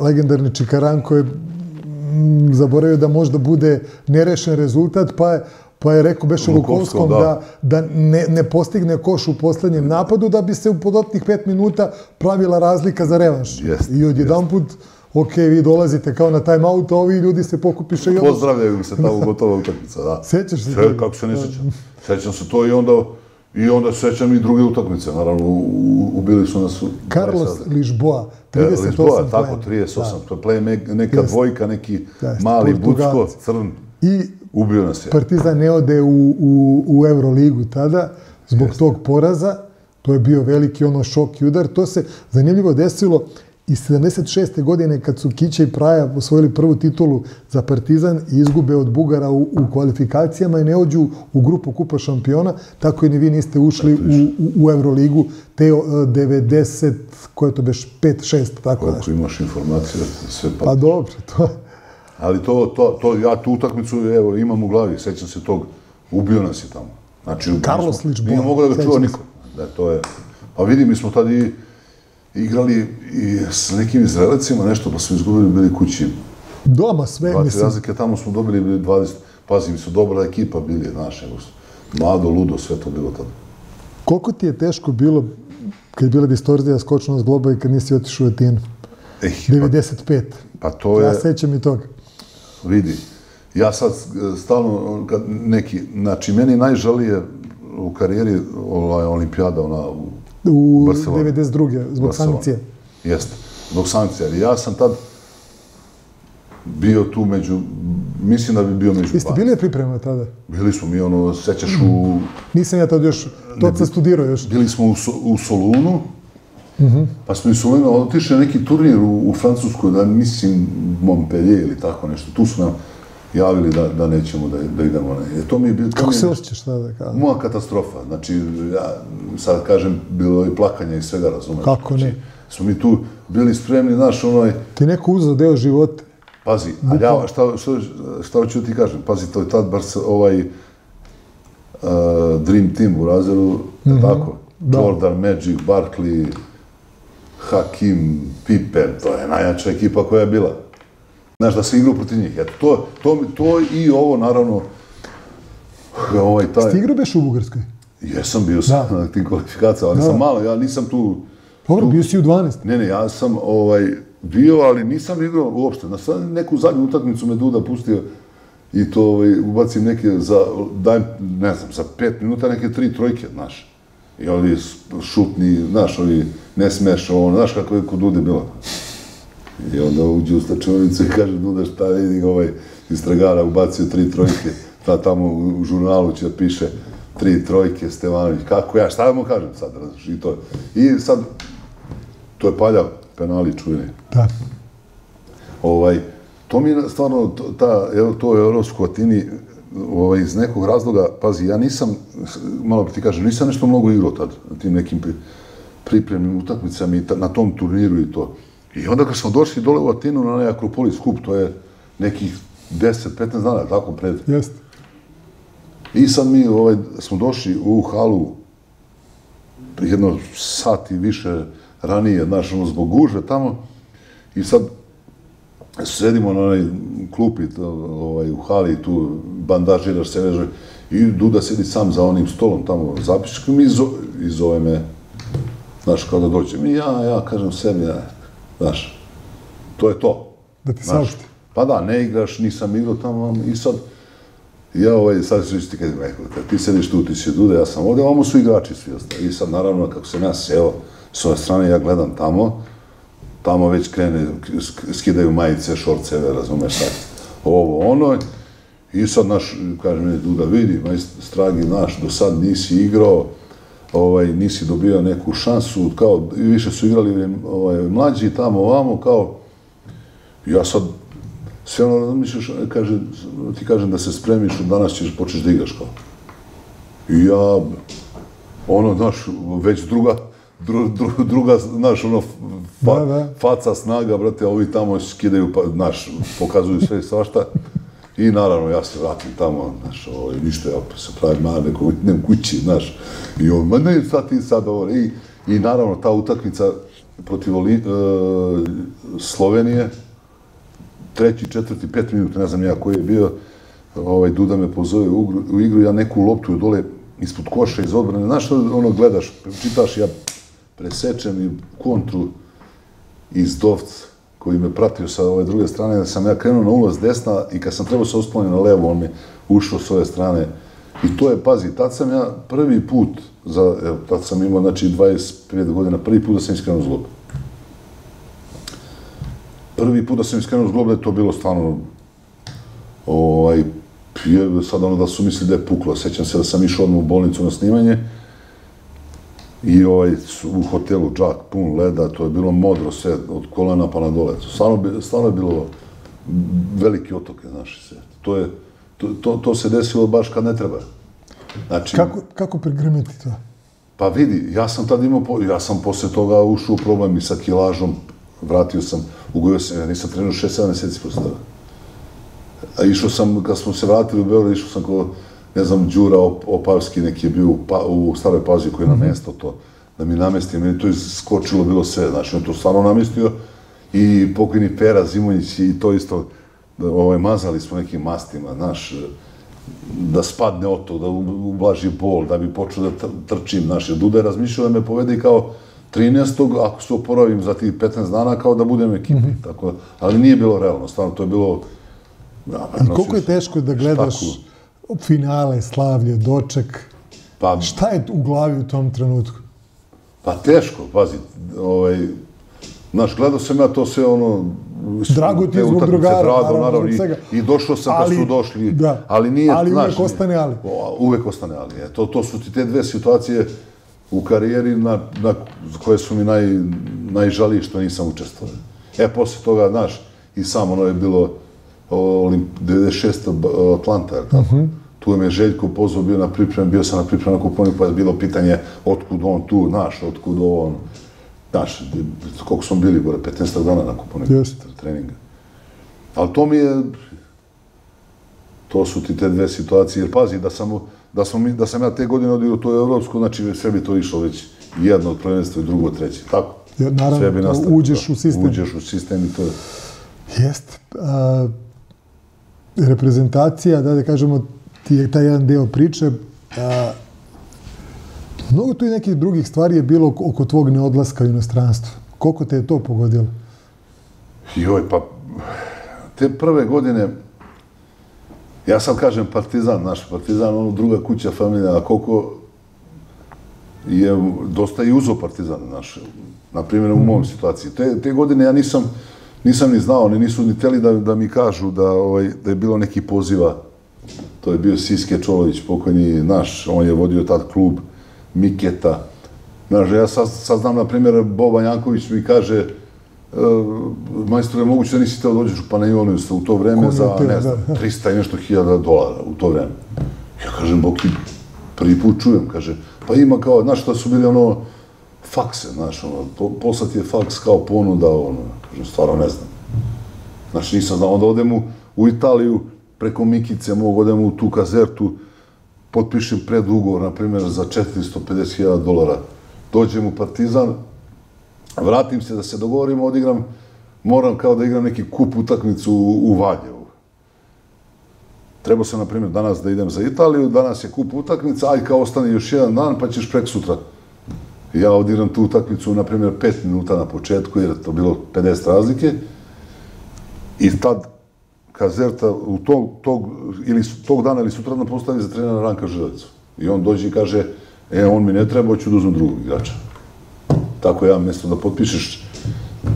legendarni Čikaranko je mm, zaboravio da možda bude nerešen rezultat, pa je pa je rekao Beše Lukovskom, Lukovskom da, da. da ne, ne postigne koš u poslednjem napadu, da bi se u podotnih pet minuta pravila razlika za revanš. Jest, I odjedan put, ok, vi dolazite kao na time out, a ovi ljudi se pokupiše i odlaze. Pozdravljaju se tamo gotova utakmica, da. Sećaš se Sve, kako se ne sećam. Sećam se to i onda, i onda sećam i druge utakmice, naravno, ubili su nas u... Carlos 27. Lisboa, E, 38 Lisboa, tako, poena. 38. Da. To je play neka dvojka, neki Jeste, mali Portugalac. bucko, crn, I ubio nas je. Partizan ne ode u, u, u Euroligu tada, zbog tog poraza. To je bio veliki ono šok i udar. To se zanimljivo desilo i 76. godine kad su Kića i Praja osvojili prvu titulu za Partizan i izgube od Bugara u, u kvalifikacijama i ne ođu u grupu Kupa šampiona, tako i ni vi niste ušli u, u, u Euroligu te o, 90, koje to beš, 5-6, tako Koliko nešto. imaš informacije, sve pa... Pa dobro, to Ali to, to, to, ja tu utakmicu, evo, imam u glavi, sećam se tog, ubio nas je tamo. Znači, Carlos Lisboa, Nije mogao da ga čuva niko. Da, to je... Pa vidi, mi smo tad i igrali i s nekim Izraelicima nešto, pa smo izgubili, bili kući. doma sve, Dva, tri mislim. razlike, tamo smo dobili bili 20, pazi, mi su dobra ekipa bili, znaš, nego mlado, ludo, sve to bilo tada. Koliko ti je teško bilo kad je bila distorzija skočnog zgloba i kad nisi otišao u Atinu? Eh, 95. pa to Ja je, sećam i toga. vidi, ja sad e, stalno, kad neki, znači, meni najžalije u karijeri ovaj, olimpijada, ona u U Barcelona. 92. zbog Barcelona. sankcije. Jeste, zbog sankcija. Jer ja sam tad bio tu među, mislim da bi bio među Vi ste dva. bili priprema tada? Bili smo mi, ono, sećaš u, Nisam ja tad još, to sam studirao još. bili smo u, So- u Solunu, Mhm. pa smo iz Soluna otišli na neki turnir u, u Francuskoj, da mislim Montpellier ili tako nešto. Tu su nam javili da, da nećemo da, da idemo. Na, to mi je bilo... Kako mi se osjećaš tada? Kao? Moja katastrofa. Znači, ja sad kažem, bilo je plakanja i svega, razumeš? Kako ne? Znači, smo mi tu bili spremni, znaš, onaj, Ti neko uzeo deo života. Pazi, a ja, šta, šta, šta hoću ti kažem, pazi, to je tad bar se ovaj uh, Dream Team u Razeru, mm -hmm. tako? Da. Jordan, Magic, Barkley, Hakim, Pippen, to je najjača ekipa koja je bila. Znaš, da se igrao protiv njih. Eto, to, to, to i ovo, naravno, ovaj taj... Ti igrao beš u Bugarskoj? Jesam bio sam Da. na tim kvalifikacijama, ali Da. sam malo, ja nisam tu... Dobro, bio si u 12. Ne, ne, ja sam ovaj, bio, ali nisam igrao uopšte. Na sad neku zadnju utakmicu me Duda pustio i to ovaj, ubacim neke za, daj, ne znam, za pet minuta neke tri trojke, znaš. I ovi šutni, znaš, ovi ne smeš, ovo, znaš kako je kod Dude bilo. I onda uđe u stačunicu i kaže Duda šta vidi ovaj iz Tragara ubacio tri trojke, ta tamo u, žurnalu će piše tri trojke Stevanović, kako ja, šta da mu kažem sad, razumiješ, i to. I sad, to je palja penali čujeni. Da. Ovaj, to mi je stvarno, ta, evo, to je Europsko Atini, ovaj, iz nekog razloga, pazi, ja nisam, malo bi ti kažem, nisam nešto mnogo igrao tad, na tim nekim pri, pripremnim utakmicama i ta, na tom turniru i to. I onda kad smo došli dole u Atinu na onaj Akropolis skup, to je nekih 10-15 dana, tako pred. Jeste. I sad mi ovaj, smo došli u halu jedno sat i više ranije, znaš, ono, zbog gužve tamo, I sad sedimo na onaj klupi to, ovaj, u hali, tu bandažiraš se veže, i Duda sedi sam za onim stolom tamo zapiškom i, zo, i zove me, znaš, kao da dođem. I ja, ja kažem sebi, ja, znaš, to je to. Da ti saopšti. Pa da, ne igraš, nisam igrao tamo i sad, ja ovaj, sad ću ti kad, rekao, kad ti sediš tu, ti si Duda, ja sam ovdje, ovamo su igrači svi ostali. I sad, naravno, kako sam ja seo, s ove strane ja gledam tamo, tamo već krene, sk- skidaju majice, šorceve, razumeš sad, ovo, ono, i sad naš, kaže meni, Duda, vidi, majst, stragi naš, do sad nisi igrao, ovaj, nisi dobio neku šansu, kao, i više su igrali ovaj, mlađi tamo, ovamo, kao, ja sad, sve ono razmišljaš, kaže, ti kažem da se spremiš, danas ćeš početi da igraš, kao. I ja, ono, znaš, već druga, dru, dru, druga, znaš, ono, fa, Da, da. faca, snaga, brate, a ovi tamo skidaju, pa, znaš, pokazuju sve i svašta. I naravno, ja se vratim tamo, znaš, ovo, ništa, ja se pravim, ma, neko, idem kući, znaš. I on, ma ne, sad ti sad ovo, i, i naravno, ta utakmica protiv Oli, e, Slovenije, treći, četvrti, pet minuta, ne znam ja koji je bio, ovaj, Duda me pozove u igru, u igru, ja neku loptu dole ispod koša iz odbrane, znaš što ono gledaš, čitaš, ja presečem i kontru iz Dovca, koji me pratio sa ove druge strane, da sam ja krenuo na ulaz desna i kad sam trebao se osploniti na levo, on mi ušao s ove strane. I to je, pazi, tad sam ja prvi put, za, evo, tad sam imao, znači, 25 godina, prvi put da sam iskrenuo zglob. Prvi put da sam iskrenuo zglob, da je to bilo stvarno, ovaj, je, sad ono da su mislili da je puklo. Sećam se da sam išao odmah u bolnicu na snimanje, I ovaj, u hotelu džak pun leda, to je bilo modro sve, od kolena pa na dole. Stvarno, stvarno je bilo veliki otoke, znaš, sve. To, je, to, to, to se desilo baš kad ne treba. Znači, Kako, kako pregrmiti to? pa vidi, ja sam tad imao, ja sam posle toga ušao u problem i sa kilažom, vratio sam, ugojio sam, ja nisam trenirao 6-7 mjeseci posle toga. A išao sam, kad smo se vratili u Beograd, išao sam ko, ne znam, Đura Op- Opavski neki je bio u, pa, u staroj pauzi koji je namestao to, da mi namesti, meni to je skočilo bilo sve, znači on to stvarno namestio i pokojni Pera Zimonjić i to isto, da, ovaj, mazali smo nekim mastima, znaš, da spadne od to, da ublaži bol, da bi počeo da tr- trčim, znaš, Duda je razmišljao da me povede kao 13. ako se oporavim za tih 15 dana, kao da budem ekipi. Tako, ali nije bilo realno, stvarno, to je bilo... Ja, I koliko je teško da gledaš štaku. Finale, slavlje, doček? Pa, Šta je u glavi u tom trenutku? pa teško, pazi, ovaj, znaš, gledao sam ja to sve ono... Drago ti je zbog drugara, drago, naravno, naravno, zbog i, svega. i došao sam kad Ali- su došli, da. ali nije, Ali znaš, uvek ostane ali. O, uvek ostane ali, je. To, to su ti te dve situacije u karijeri na, na koje su mi naj, najžaliji što nisam učestvovao. E, posle toga, znaš, i sam ono je bilo 96. Atlanta, tako? Mhm. Tu je me Željko pozvao, bio na pripremi, bio sam na pripremi na kupovnik, pa je bilo pitanje otkud on tu, znaš, otkud on, znaš, koliko smo bili, gore, 15 dana na kupovniku Jeste. treninga. Ali to mi je, to su ti te dve situacije, jer pazi, da sam, da sam, mi- da sam ja te godine odio to evropsko, znači sve bi to išlo već jedno od prvenstva i drugo, treće, tako? Jer, naravno, Sve bi uđeš u sistem. Uđeš u sistem i to je... Jest. A, reprezentacija, da da kažemo, ti je taj jedan deo priče. A, mnogo tu i nekih drugih stvari je bilo oko- tvog neodlaska u inostranstvo. Koliko te je to pogodilo? Joj, pa te prve godine, ja sad kažem partizan, naš partizan, ono druga kuća familija, a koliko je dosta i uzo partizan, naš, na primjer u mojom situaciji. Te, te godine ja nisam, nisam ni znao, oni nisu ni teli da, da mi kažu da, ovaj, da je bilo neki poziva. To je bio Siske Čolović, pokojni naš, on je vodio tad klub Miketa. Znaš, ja sad, sad znam, na primjer, Boba Janković mi kaže, e, majstore, moguće da nisi teo dođeš u Panajonius u to vreme za, ne znam, 300 i nešto hiljada dolara u to vreme. Ja kažem, Boki, prvi put čujem, kaže, pa ima kao, znaš, to su bili ono, fakse, znaš, ono, po, poslati je faks kao ponuda, ono, stvarno ne znam. Znači, nisam znao, onda odem u, u Italiju, preko Mikice, mogu odem u tu kazertu, potpišem predugovor, na primjer, za 450.000 dolara. Dođem u Partizan, vratim se da se dogovorimo, odigram moram kao da igram neki kup utakmicu u, u Valjevu. Trebao sam, na primjer, danas da idem za Italiju, danas je kup utakmica, aj kao ostane još jedan dan, pa ćeš prek sutra. Ja odigram tu utakmicu, na primjer, pet minuta na početku, jer je to bilo 50 razlike. I tad Kazerta u tog, tog, ili tog dana ili sutra postavi za trenera Ranka Želecu. I on dođe i kaže, e, on mi ne treba, hoću da uzmem drugog igrača. Tako ja, mjesto da potpišeš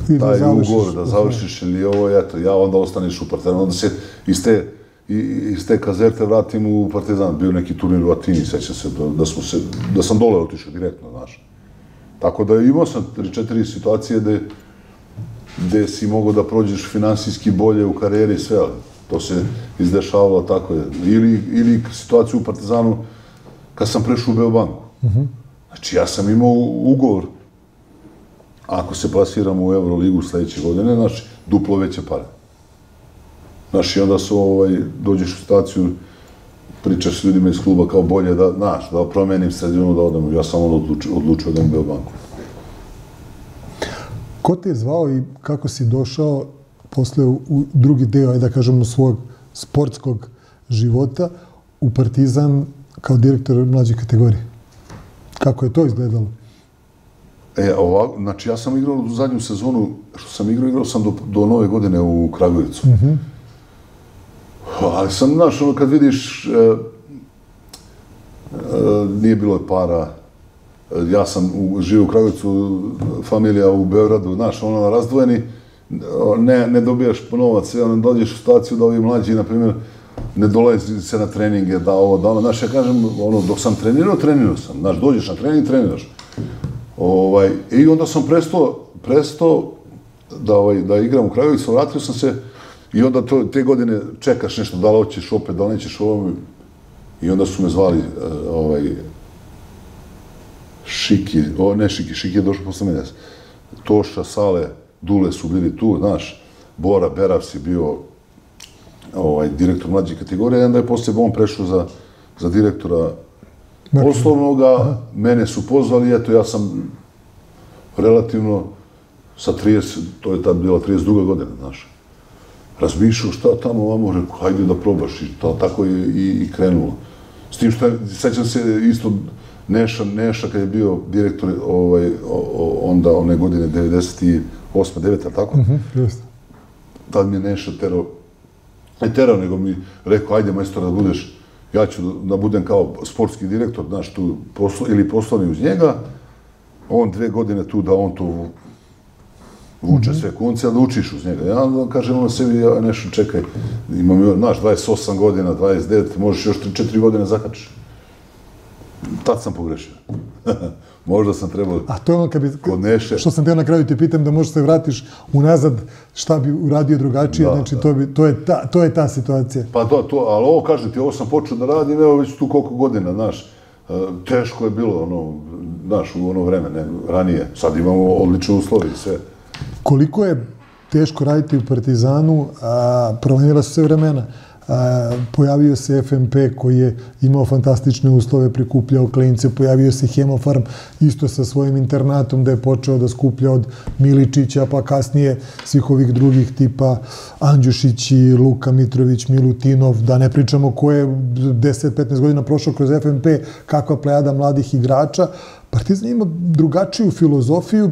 I da taj završiš. ugovor, da završiš ili ovo, eto, ja onda ostaneš u Partizanu, onda se iz te, iz te kazerte vratim u Partizan. Bio neki turnir u Atini, sećam se da, da, smo se, da sam dole otišao direktno, znaš. Tako da imao sam tri, četiri situacije gde, gde si mogao da prođeš finansijski bolje u karijeri sve, ali to se izdešavalo tako. je. Ili, ili situaciju u Partizanu kad sam prešao u Beobanku. Znači, ja sam imao ugovor ako se plasiramo u Euroligu sledeće godine, znači, duplo veće pare. Znači, onda su, ovaj, dođeš u situaciju, pričaš s ljudima iz kluba kao bolje da, znaš, da promenim sredinu, da odem. Ja sam onda odlučio, odlučio da idem u Beobanku. Ko te je zvao i kako si došao posle u, u drugi deo, ajde da kažemo, svog sportskog života u Partizan kao direktor mlađe kategorije? Kako je to izgledalo? E, ovako, znači ja sam igrao u zadnju sezonu, što sam igrao, igrao sam do, do nove godine u Kragujevcu. Mm -hmm. Ali sam, znaš, ono, kad vidiš, e, e, nije bilo para, E, ja sam u, živio u Kragovicu, familija u Beogradu, znaš, ono, razdvojeni, ne, ne dobijaš novac, onda dođeš u situaciju da ovi mlađi, na primjer, ne dolazi se na treninge, da ovo, da ono, znaš, ja kažem, ono, dok sam trenirao, trenirao sam, znaš, dođeš na trening, treniraš. Ovaj, I onda sam prestao, prestao da, ovaj, da igram u Kragovicu, vratio sam se i onda to, te godine čekaš nešto, da li hoćeš opet, da li nećeš ovo. I onda su me zvali, eh, ovaj, Šiki, o, ne Šiki, Šiki je došao posle mene. Toša, Sale, Dule su bili tu, znaš, Bora, Beravs je bio ovaj, direktor mlađe kategorije, onda je posle on prešao za, za direktora poslovnoga, mene su pozvali, eto, ja sam relativno sa 30, to je tad bila 32. godina, znaš, razmišljao šta tamo vamo, rekao, hajde da probaš, i to, tako je i, i krenulo. S tim što, sećam se isto, Neša, Neša kad je bio direktor ovaj, o, onda one godine 98. 9. tako? Mhm, jeste. tad mi je Neša terao, ne terao, nego mi rekao, ajde majstor da budeš, ja ću da, da budem kao sportski direktor, znaš, tu poslo, ili poslovni uz njega, on dve godine tu da on to vu- vuče sve konce, a da učiš uz njega. Ja onda kažem ono sebi, ja nešto čekaj, imam, znaš, 28 godina, 29, možeš još 3-4 godine zakačiš. Tad sam pogrešio. <laughs> Možda sam trebao... A to je ono kad bi, Kod Neše. što sam teo na kraju te pitam da možeš se vratiš unazad šta bi uradio drugačije, Da, znači da. to, bi, to, je ta, to je ta situacija. Pa to, to, ali ovo kažem ti, ovo sam počeo da radim, evo već tu koliko godina, znaš, e, teško je bilo, ono, znaš, u ono vreme, ne, ranije, sad imamo odlične uslove i sve. Koliko je teško raditi u Partizanu, a, promenila su se vremena. A, pojavio se FMP koji je imao fantastične uslove, prikupljao klince, pojavio se Hemofarm isto sa svojim internatom da je počeo da skuplja od Miličića, pa kasnije svih ovih drugih tipa Andjušić i Luka Mitrović, Milutinov, da ne pričamo ko je 10-15 godina prošao kroz FMP, kakva plejada mladih igrača. Partizan ima drugačiju filozofiju,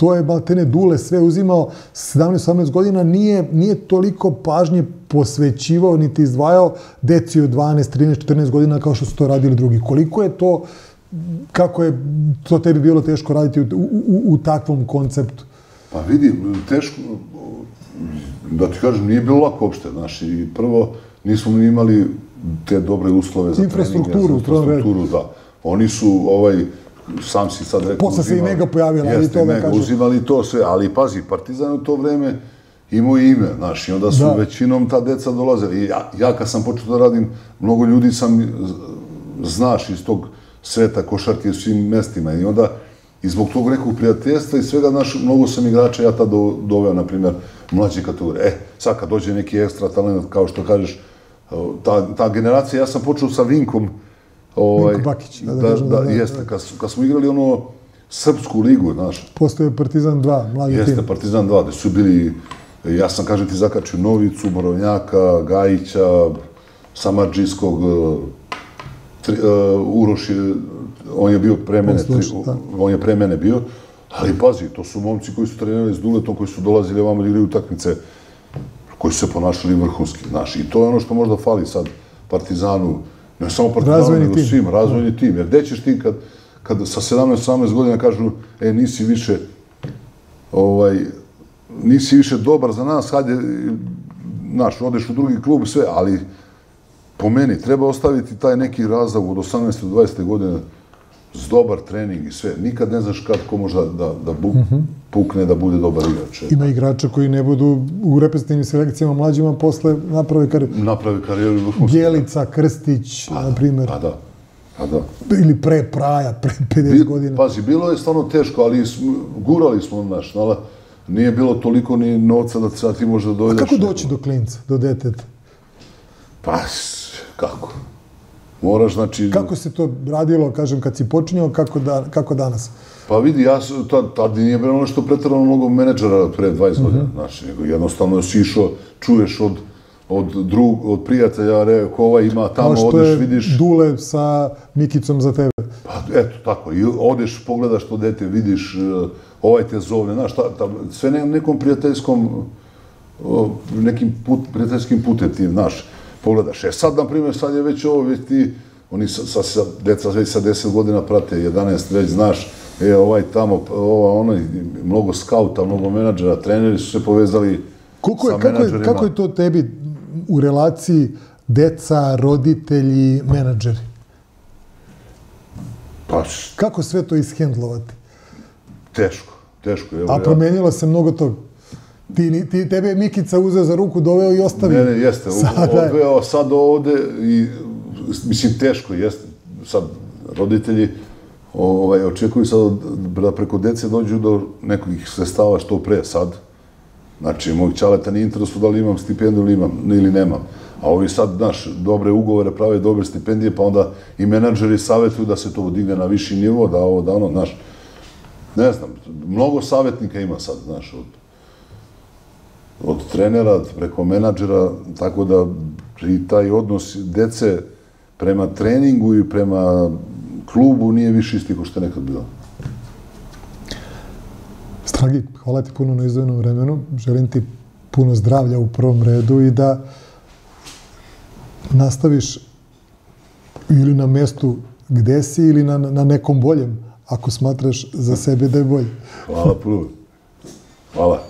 to je Maltene Dule sve uzimao 17-18 godina, nije, nije toliko pažnje posvećivao niti izdvajao deci od 12, 13, 14 godina kao što su to radili drugi. Koliko je to, kako je to tebi bilo teško raditi u, u, u, u takvom konceptu? Pa vidi, teško, da ti kažem, nije bilo lako uopšte, znaš, i prvo nismo ni imali te dobre uslove za Infrastrukturu, treninge, redu. infrastrukturu, da. Oni su, ovaj, sam si sad rekao... Posle se i Mega pojavila, ali to Mega, kažem. uzimali to sve, ali pazi, Partizan u to vreme imao ime, znaš, i onda su Da. većinom ta deca dolazili. I ja, ja kad sam počeo da radim, mnogo ljudi sam, znaš, iz tog sveta košarke u svim mestima i onda i zbog tog nekog prijateljstva i svega, znaš, mnogo sam igrača ja tad do, doveo, na primjer, mlađe kategorije. E, sad kad dođe neki ekstra talent, kao što kažeš, ta, ta generacija, ja sam počeo sa Vinkom, ovaj, Vinko Bakić, da, da, da da, da, da, jeste, kad, kad smo igrali ono srpsku ligu, znaš, Postoje Partizan 2, mladi Jeste, tim. Partizan 2, gde su bili Ja sam, kažem ti, zakačio Novicu, Borovnjaka, Gajića, Samarđijskog, tri, uh, Uroš je, on je bio pre mene, tri, on je pre mene bio, ali pazi, to su momci koji su trenirali s Duletom, koji su dolazili ovamo da igraju utakmice, koji su se ponašali vrhunski, znaš, i to je ono što možda fali sad Partizanu, ne samo Partizanu, razvojni nego tim. svim, razvojni tim, jer gde ćeš ti kad, kad sa 17-18 godina kažu, e, nisi više, ovaj, nisi više dobar za nas, hajde, znaš, odeš u drugi klub, sve, ali po meni treba ostaviti taj neki razlog od 18. do 20. godine s dobar trening i sve. Nikad ne znaš kad ko može da, da bu, mm -hmm. pukne da bude dobar igrač. Ima igrača koji ne budu u reprezentativnim selekcijama mlađima posle naprave karijeru. Naprave karijeru. Bjelica, Krstić, pa, na primjer. Pa da. Pa da. Ili pre Praja, pre 50 Bi, godina. Pazi, bilo je stvarno teško, ali smo, gurali smo naš, ali nije bilo toliko ni novca da sad ti može dođeš. A kako doći do klinca, do deteta? Pa, kako? Moraš, znači... Kako se to radilo, kažem, kad si počinjao, kako, da, kako danas? Pa vidi, ja tad, tad nije bilo ono što pretjerano mnogo menedžera pre 20 uh godina. Znači, nego jednostavno si išao, čuješ od, od, drug, od prijatelja, rekao, ovaj ima tamo, odeš, vidiš... Kao što je Dule sa Nikicom za tebe. Pa, eto, tako. I odeš, pogledaš to dete, vidiš, uh, ovaj te zovne, znaš, ta, ta, sve ne, nekom prijateljskom, nekim put, prijateljskim putem ti, znaš pogledaš. E sad, na primjer, sad je već ovo, već ti, oni sa, sa, sa deca već sa 10 godina prate, 11 već znaš, e, ovaj tamo, ova, ono, mnogo skauta, mnogo menadžera, treneri su se povezali Koliko je, sa kako menadžerima. Je, kako je to tebi u relaciji deca, roditelji, menadžeri? Pa, kako sve to ishendlovati? Teško, teško. Evo, A promenilo ja... se mnogo toga? Ti, ti, tebe je Mikica uzeo za ruku, doveo i ostavio. Ne, ne, jeste. Sada odveo sad ovde i, mislim, teško jeste. Sad, roditelji ovaj, očekuju sad da preko dece dođu do nekih sestava što pre sad. Znači, mojih čaleta nije interesu da li imam stipendiju ili imam, ili nemam. A ovi sad, znaš, dobre ugovore prave, dobre stipendije, pa onda i menadžeri savjetuju da se to digne na viši nivo, da ovo, da ono, znaš. Ne znam, mnogo savjetnika ima sad, znaš, od od trenera preko menadžera, tako da i taj odnos dece prema treningu i prema klubu nije više isti ko što je nekad bilo. Stragi, hvala ti puno na izdvojenom vremenu. Želim ti puno zdravlja u prvom redu i da nastaviš ili na mestu gde si ili na, na nekom boljem, ako smatraš za sebe da je bolje. Hvala puno. Hvala.